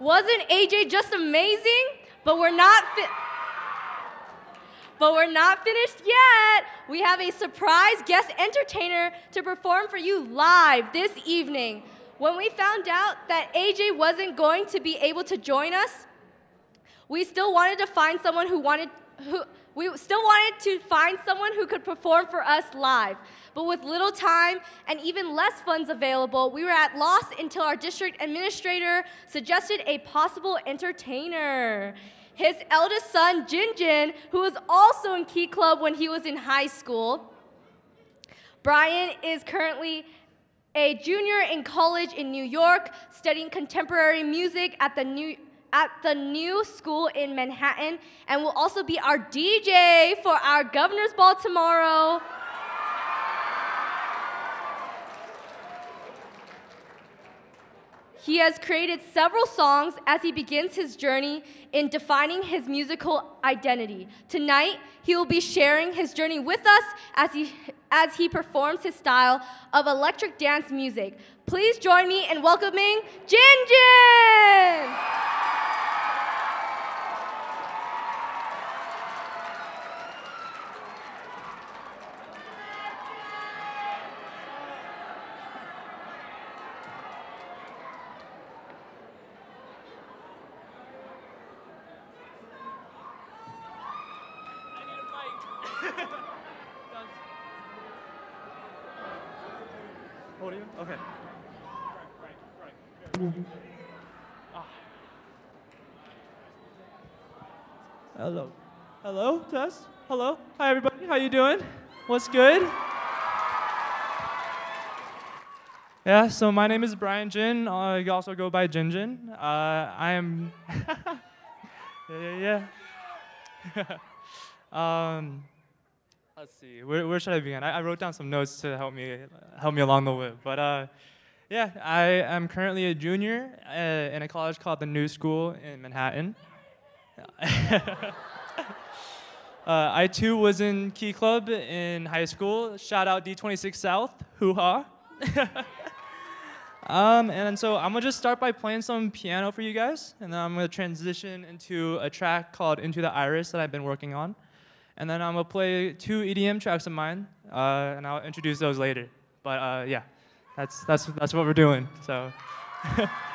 Wasn't AJ just amazing? But we're not But we're not finished yet. We have a surprise guest entertainer to perform for you live this evening. When we found out that AJ wasn't going to be able to join us, we still wanted to find someone who wanted who we still wanted to find someone who could perform for us live. But with little time and even less funds available, we were at loss until our district administrator suggested a possible entertainer. His eldest son, Jinjin, who was also in Key Club when he was in high school. Brian is currently a junior in college in New York, studying contemporary music at the new at the new school in Manhattan, and will also be our DJ for our governor's ball tomorrow. He has created several songs as he begins his journey in defining his musical identity. Tonight, he will be sharing his journey with us as he, as he performs his style of electric dance music. Please join me in welcoming Jinjin! Jin! Podium? Okay. Hello. Hello, test. Hello. Hi, everybody. How you doing? What's good? Yeah, so my name is Brian Jin. Uh, you also go by Jin Jin. Uh, I am. yeah, yeah, yeah. um, let's see. Where, where should I begin? I, I wrote down some notes to help me help me along the way. But uh, Yeah, I am currently a junior uh, in a college called the New School in Manhattan. uh, I too was in Key Club in high school. Shout out D26 South, hoo ha. um, and so I'm gonna just start by playing some piano for you guys, and then I'm gonna transition into a track called Into the Iris that I've been working on. And then I'm gonna play two EDM tracks of mine, uh, and I'll introduce those later. But uh, yeah, that's, that's, that's what we're doing. So.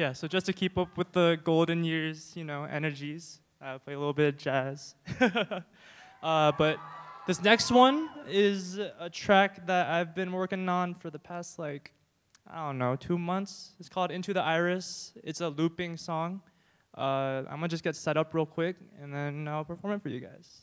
yeah, so just to keep up with the golden years, you know, energies, I play a little bit of jazz. uh, but this next one is a track that I've been working on for the past like, I don't know, two months. It's called Into the Iris. It's a looping song. Uh, I'm gonna just get set up real quick and then I'll perform it for you guys.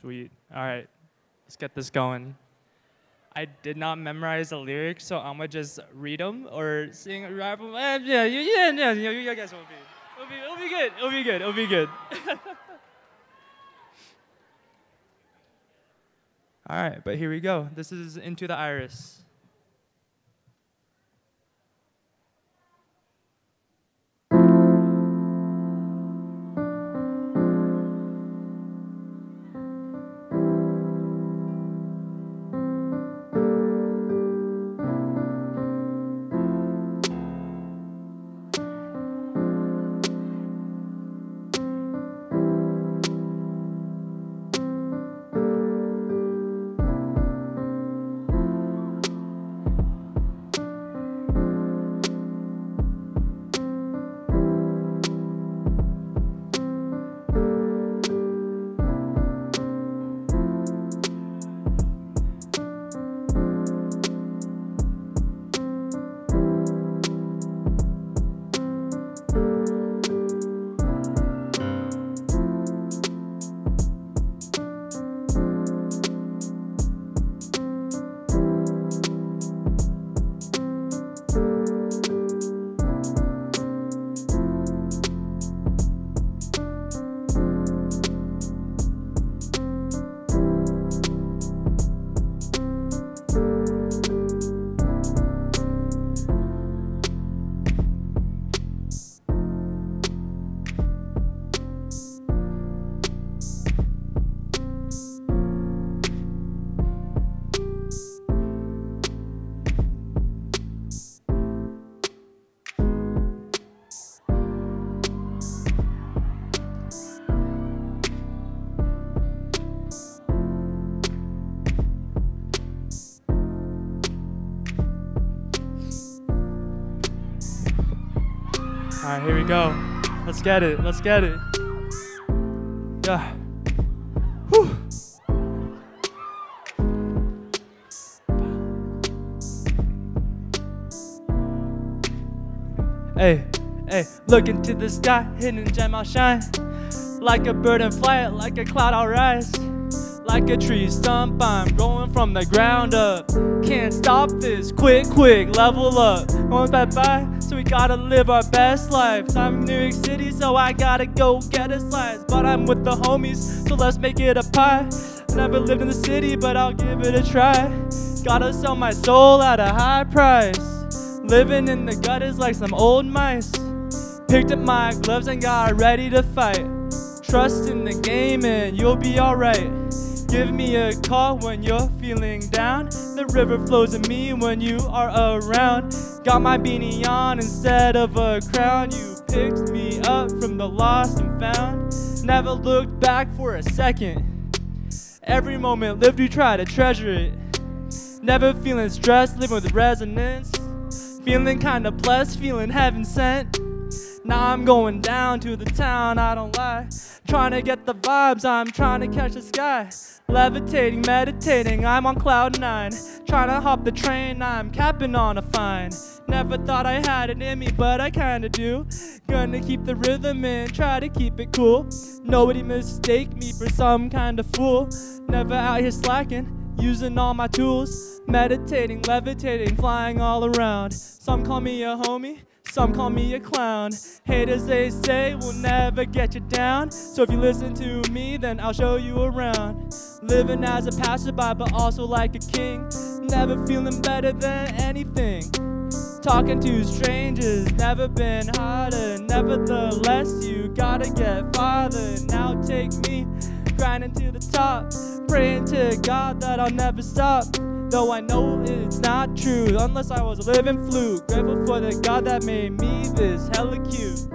Sweet. All right, let's get this going. I did not memorize the lyrics, so I'm gonna just read them or sing, rap 'em. Eh, Yeah, yeah, yeah, yeah, you guys will be. It'll be, it'll be good. It'll be good. It'll be good. All right, but here we go. This is Into the Iris. Here we go. Let's get it. Let's get it. Yeah. Whew. Hey, hey, look into the sky, hidden gem I'll shine. Like a bird in flight, like a cloud I'll rise. Like a tree stump, I'm growing from the ground up. Can't stop this, quick, quick, level up. Going bye bye, so we gotta live our best life. I'm in New York City, so I gotta go get a slice. But I'm with the homies, so let's make it a pie. Never lived in the city, but I'll give it a try. Gotta sell my soul at a high price. Living in the gutters like some old mice. Picked up my gloves and got ready to fight. Trust in the game and you'll be alright. Give me a call when you're feeling down. The river flows in me when you are around. Got my beanie on instead of a crown. You picked me up from the lost and found. Never looked back for a second. Every moment lived, we try to treasure it. Never feeling stressed, living with resonance. Feeling kinda blessed, feeling heaven sent. Now I'm going down to the town, I don't lie. Trying to get the vibes, I'm trying to catch the sky. Levitating, meditating, I'm on cloud nine. Trying to hop the train, I'm capping on a fine. Never thought I had it in me, but I kinda do. Gonna keep the rhythm in, try to keep it cool. Nobody mistake me for some kind of fool. Never out here slacking, using all my tools. Meditating, levitating, flying all around. Some call me a homie, some call me a clown. Haters, they say, will never get you down. So if you listen to me, then I'll show you around. Living as a passerby, but also like a king. Never feeling better than anything. Talking to strangers, never been harder. Nevertheless, you gotta get farther. Now take me, grinding to the top. Praying to God that I'll never stop. Though I know it's not true, unless I was a living fluke. Grateful for the God that made me this hella cute.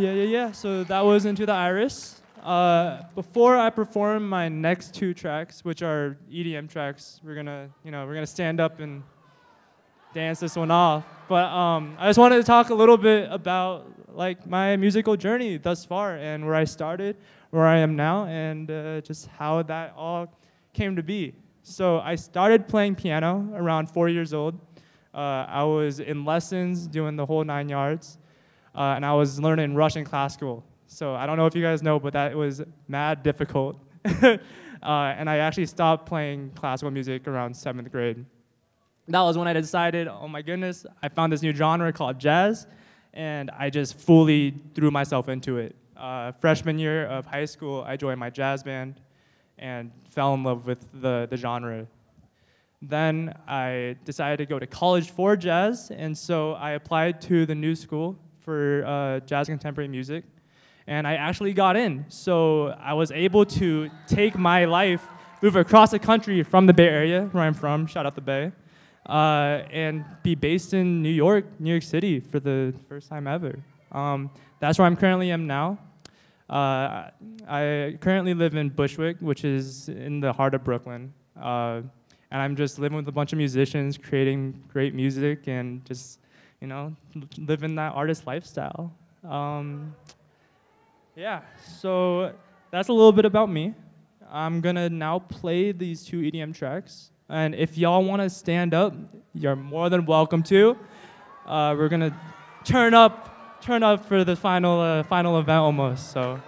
Yeah, yeah, yeah. So that was Into the Iris. Uh, before I perform my next two tracks, which are EDM tracks, we're gonna, you know, we're gonna stand up and dance this one off. But um, I just wanted to talk a little bit about like my musical journey thus far and where I started, where I am now, and uh, just how that all came to be. So I started playing piano around four years old. Uh, I was in lessons doing the whole nine yards, uh, and I was learning Russian classical. School. So I don't know if you guys know, but that was mad difficult. uh, and I actually stopped playing classical music around seventh grade. That was when I decided, oh my goodness, I found this new genre called jazz, and I just fully threw myself into it. Uh, freshman year of high school, I joined my jazz band and fell in love with the, the genre. Then I decided to go to college for jazz, and so I applied to the new school for uh, jazz contemporary music, and I actually got in. So I was able to take my life, move across the country from the Bay Area, where I'm from, shout out the Bay, uh, and be based in New York, New York City for the first time ever. Um, that's where I'm currently am now. Uh, I currently live in Bushwick, which is in the heart of Brooklyn. Uh, and I'm just living with a bunch of musicians, creating great music, and just, you know, living that artist lifestyle. Um, yeah, so that's a little bit about me. I'm gonna now play these two EDM tracks, and if y'all want to stand up, you're more than welcome to. Uh, we're gonna turn up, turn up for the final, uh, final event almost. So.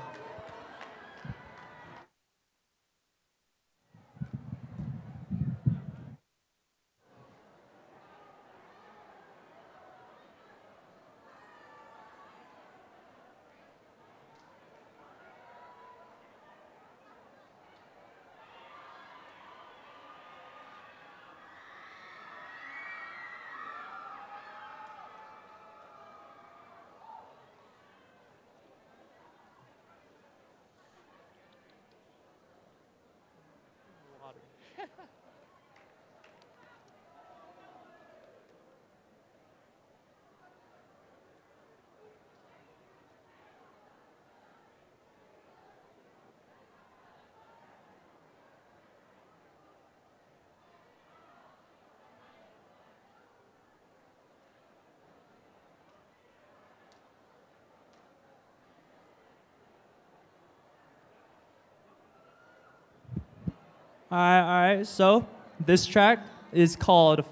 All right, all right. So this track is called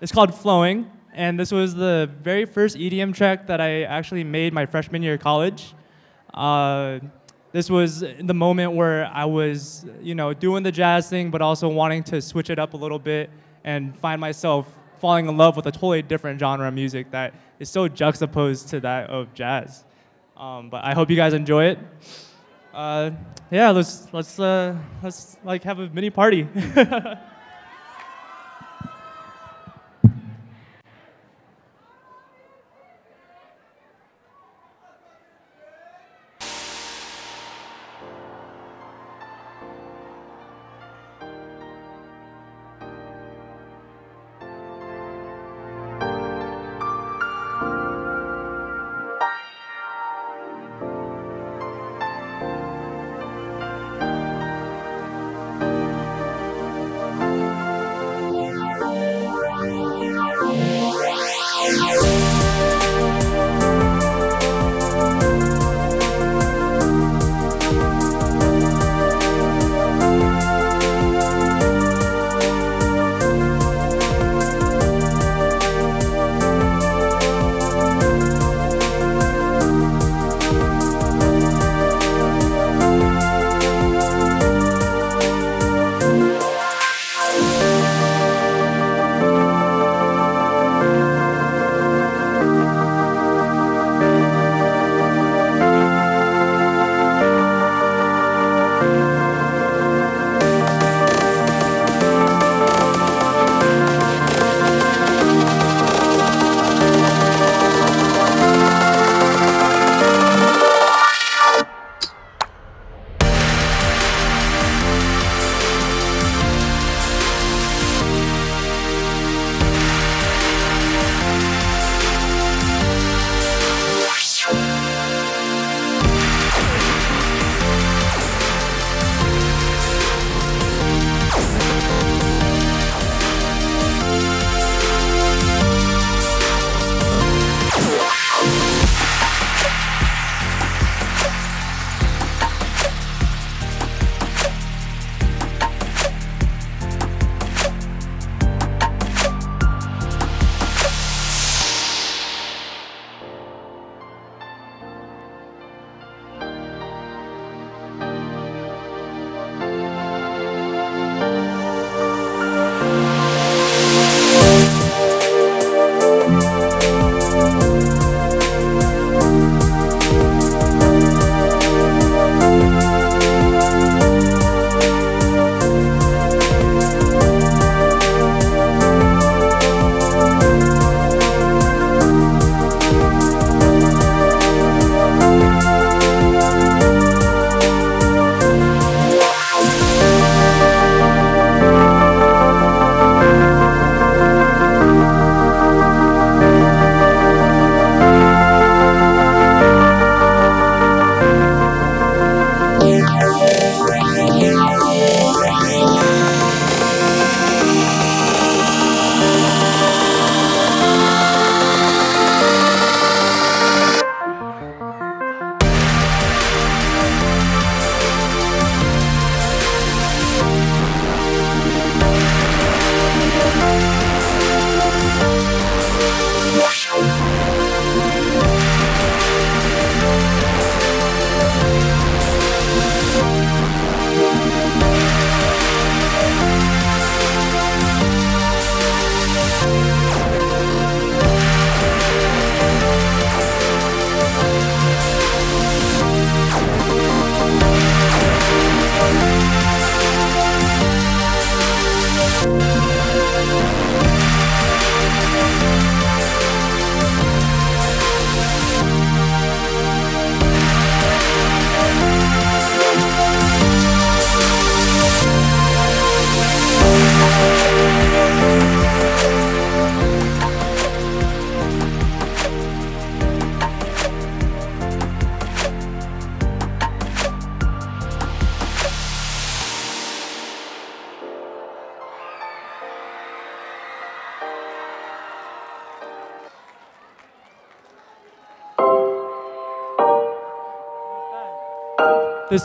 it's called Flowing, and this was the very first EDM track that I actually made my freshman year of college. Uh, this was the moment where I was, you know, doing the jazz thing, but also wanting to switch it up a little bit and find myself falling in love with a totally different genre of music that is so juxtaposed to that of jazz. Um, but I hope you guys enjoy it. Uh, yeah, let's let's uh, let's like have a mini party.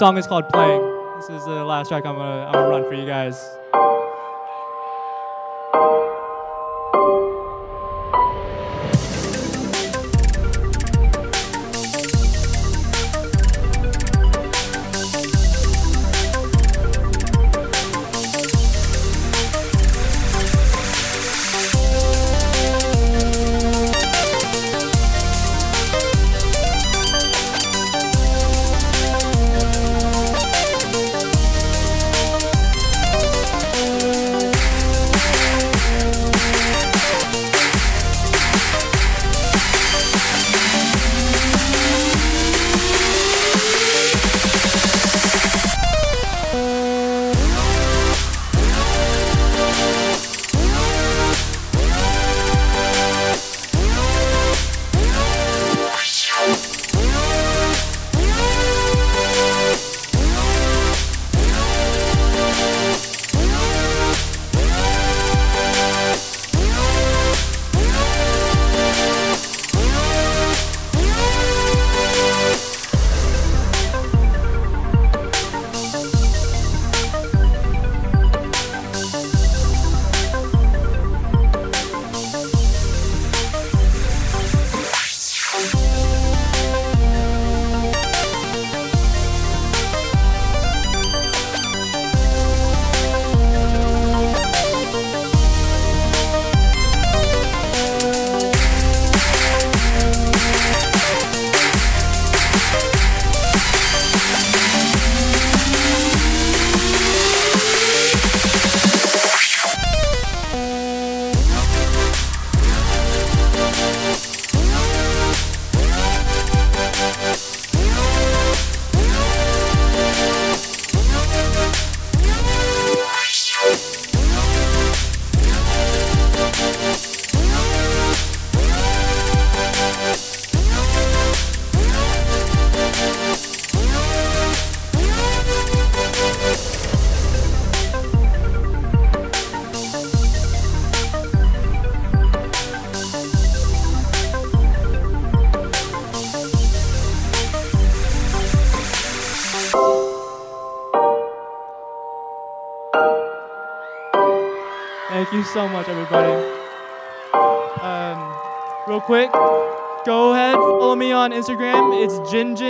song is called Playing. This is the last track I'm gonna, I'm gonna run for you guys.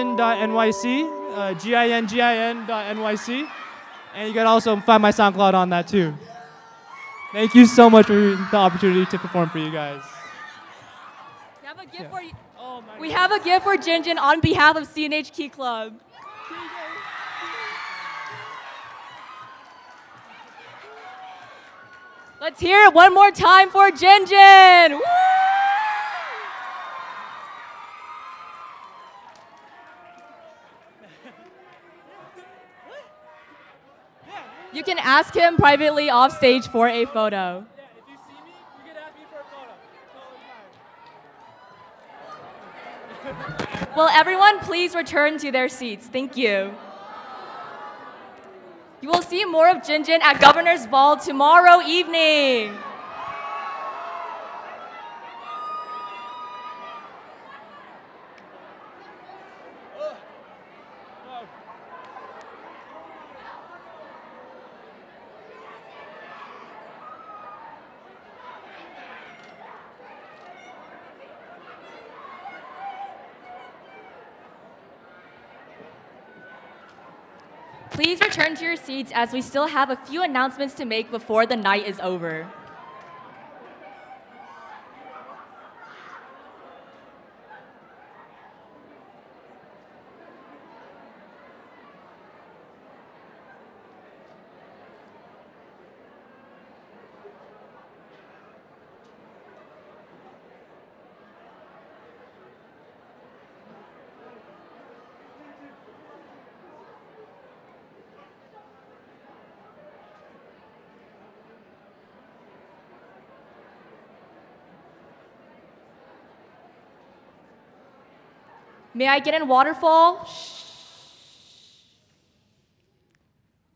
gingin.nyc, uh, G-I-N-G-I-N.nyc. And you can also find my SoundCloud on that too. Thank you so much for the opportunity to perform for you guys. We have a gift for you. we have a gift for Jinjin on behalf of CNH Key Club. Let's hear it one more time for Jinjin. Woo! You can ask him privately off stage for a photo. Will everyone please return to their seats? Thank you. You will see more of Jinjin at Governor's Ball tomorrow evening. Please return to your seats as we still have a few announcements to make before the night is over. May I get in waterfall?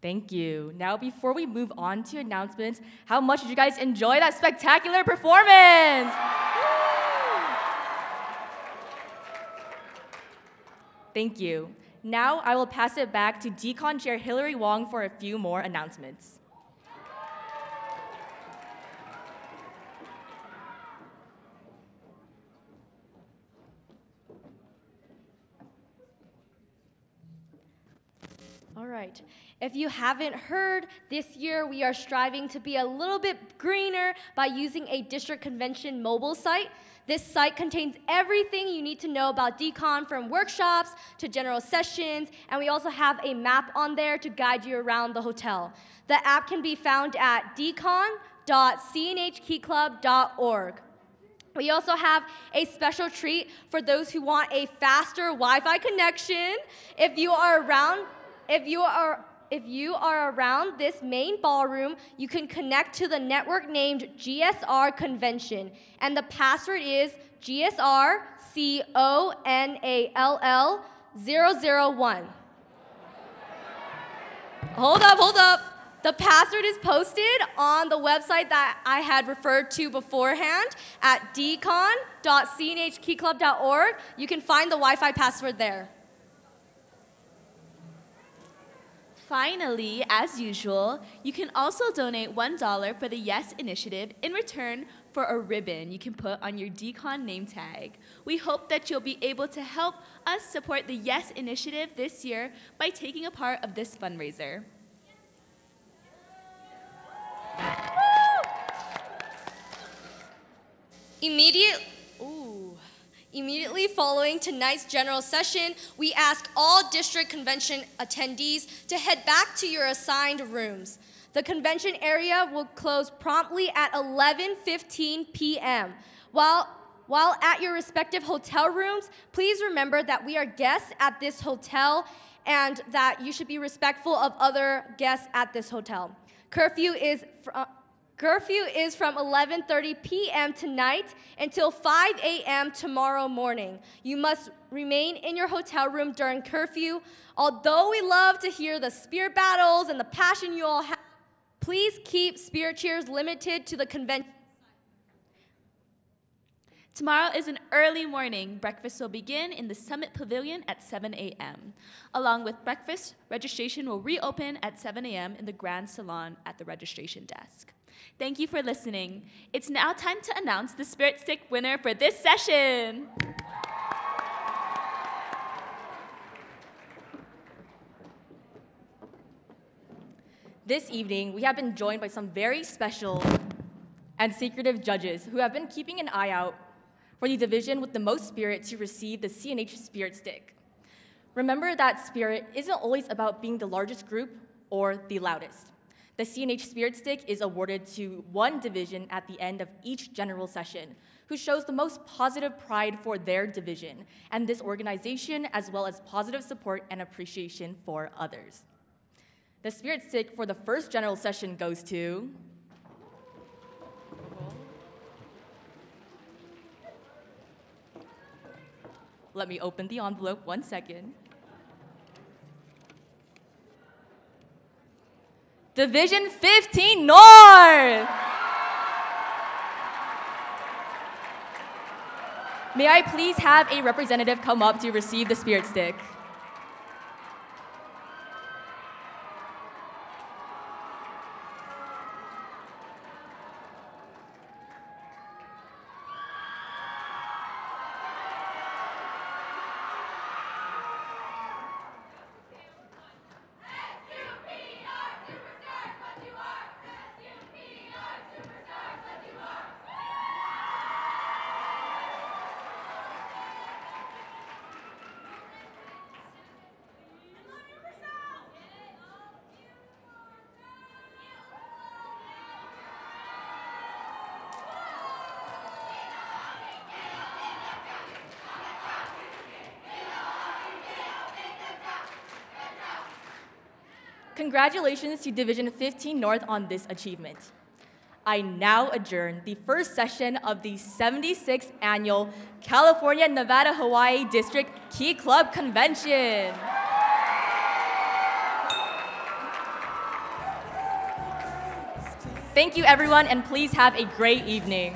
Thank you. Now, before we move on to announcements, how much did you guys enjoy that spectacular performance? Thank you. Now I will pass it back to DCON Chair Hillary Wong for a few more announcements. All right. If you haven't heard, this year we are striving to be a little bit greener by using a district convention mobile site. This site contains everything you need to know about DCON from workshops to general sessions, and we also have a map on there to guide you around the hotel. The app can be found at decon.cnhkeyclub.org. We also have a special treat for those who want a faster Wi-Fi connection. If you are around, if you are if you are around this main ballroom, you can connect to the network named GSR Convention, and the password is GSR C O N A L L 001. Hold up, hold up. The password is posted on the website that I had referred to beforehand at decon.cnhkeyclub.org. You can find the Wi Fi password there. Finally, as usual, you can also donate $1 for the Yes Initiative in return for a ribbon you can put on your DCON name tag. We hope that you'll be able to help us support the Yes Initiative this year by taking a part of this fundraiser. Immediate, ooh. Immediately following tonight's general session, we ask all district convention attendees to head back to your assigned rooms. The convention area will close promptly at 11:15 p.m. While while at your respective hotel rooms, please remember that we are guests at this hotel and that you should be respectful of other guests at this hotel. Curfew is fr- Curfew is from 11:30 p.m. tonight until 5 a.m. tomorrow morning. You must remain in your hotel room during curfew. Although we love to hear the spirit battles and the passion you all have, please keep spirit cheers limited to the convention. Tomorrow is an early morning. Breakfast will begin in the Summit Pavilion at 7 a.m. Along with breakfast, registration will reopen at 7 a.m. in the Grand Salon at the registration desk. Thank you for listening. It's now time to announce the Spirit Stick winner for this session. This evening, we have been joined by some very special and secretive judges who have been keeping an eye out for the division with the most spirit to receive the CNH Spirit Stick. Remember that spirit isn't always about being the largest group or the loudest. The CNH Spirit Stick is awarded to one division at the end of each general session who shows the most positive pride for their division and this organization, as well as positive support and appreciation for others. The Spirit Stick for the first general session goes to. Let me open the envelope one second. Division 15 North! May I please have a representative come up to receive the Spirit Stick? Congratulations to Division 15 North on this achievement. I now adjourn the first session of the 76th Annual California Nevada Hawaii District Key Club Convention. Thank you, everyone, and please have a great evening.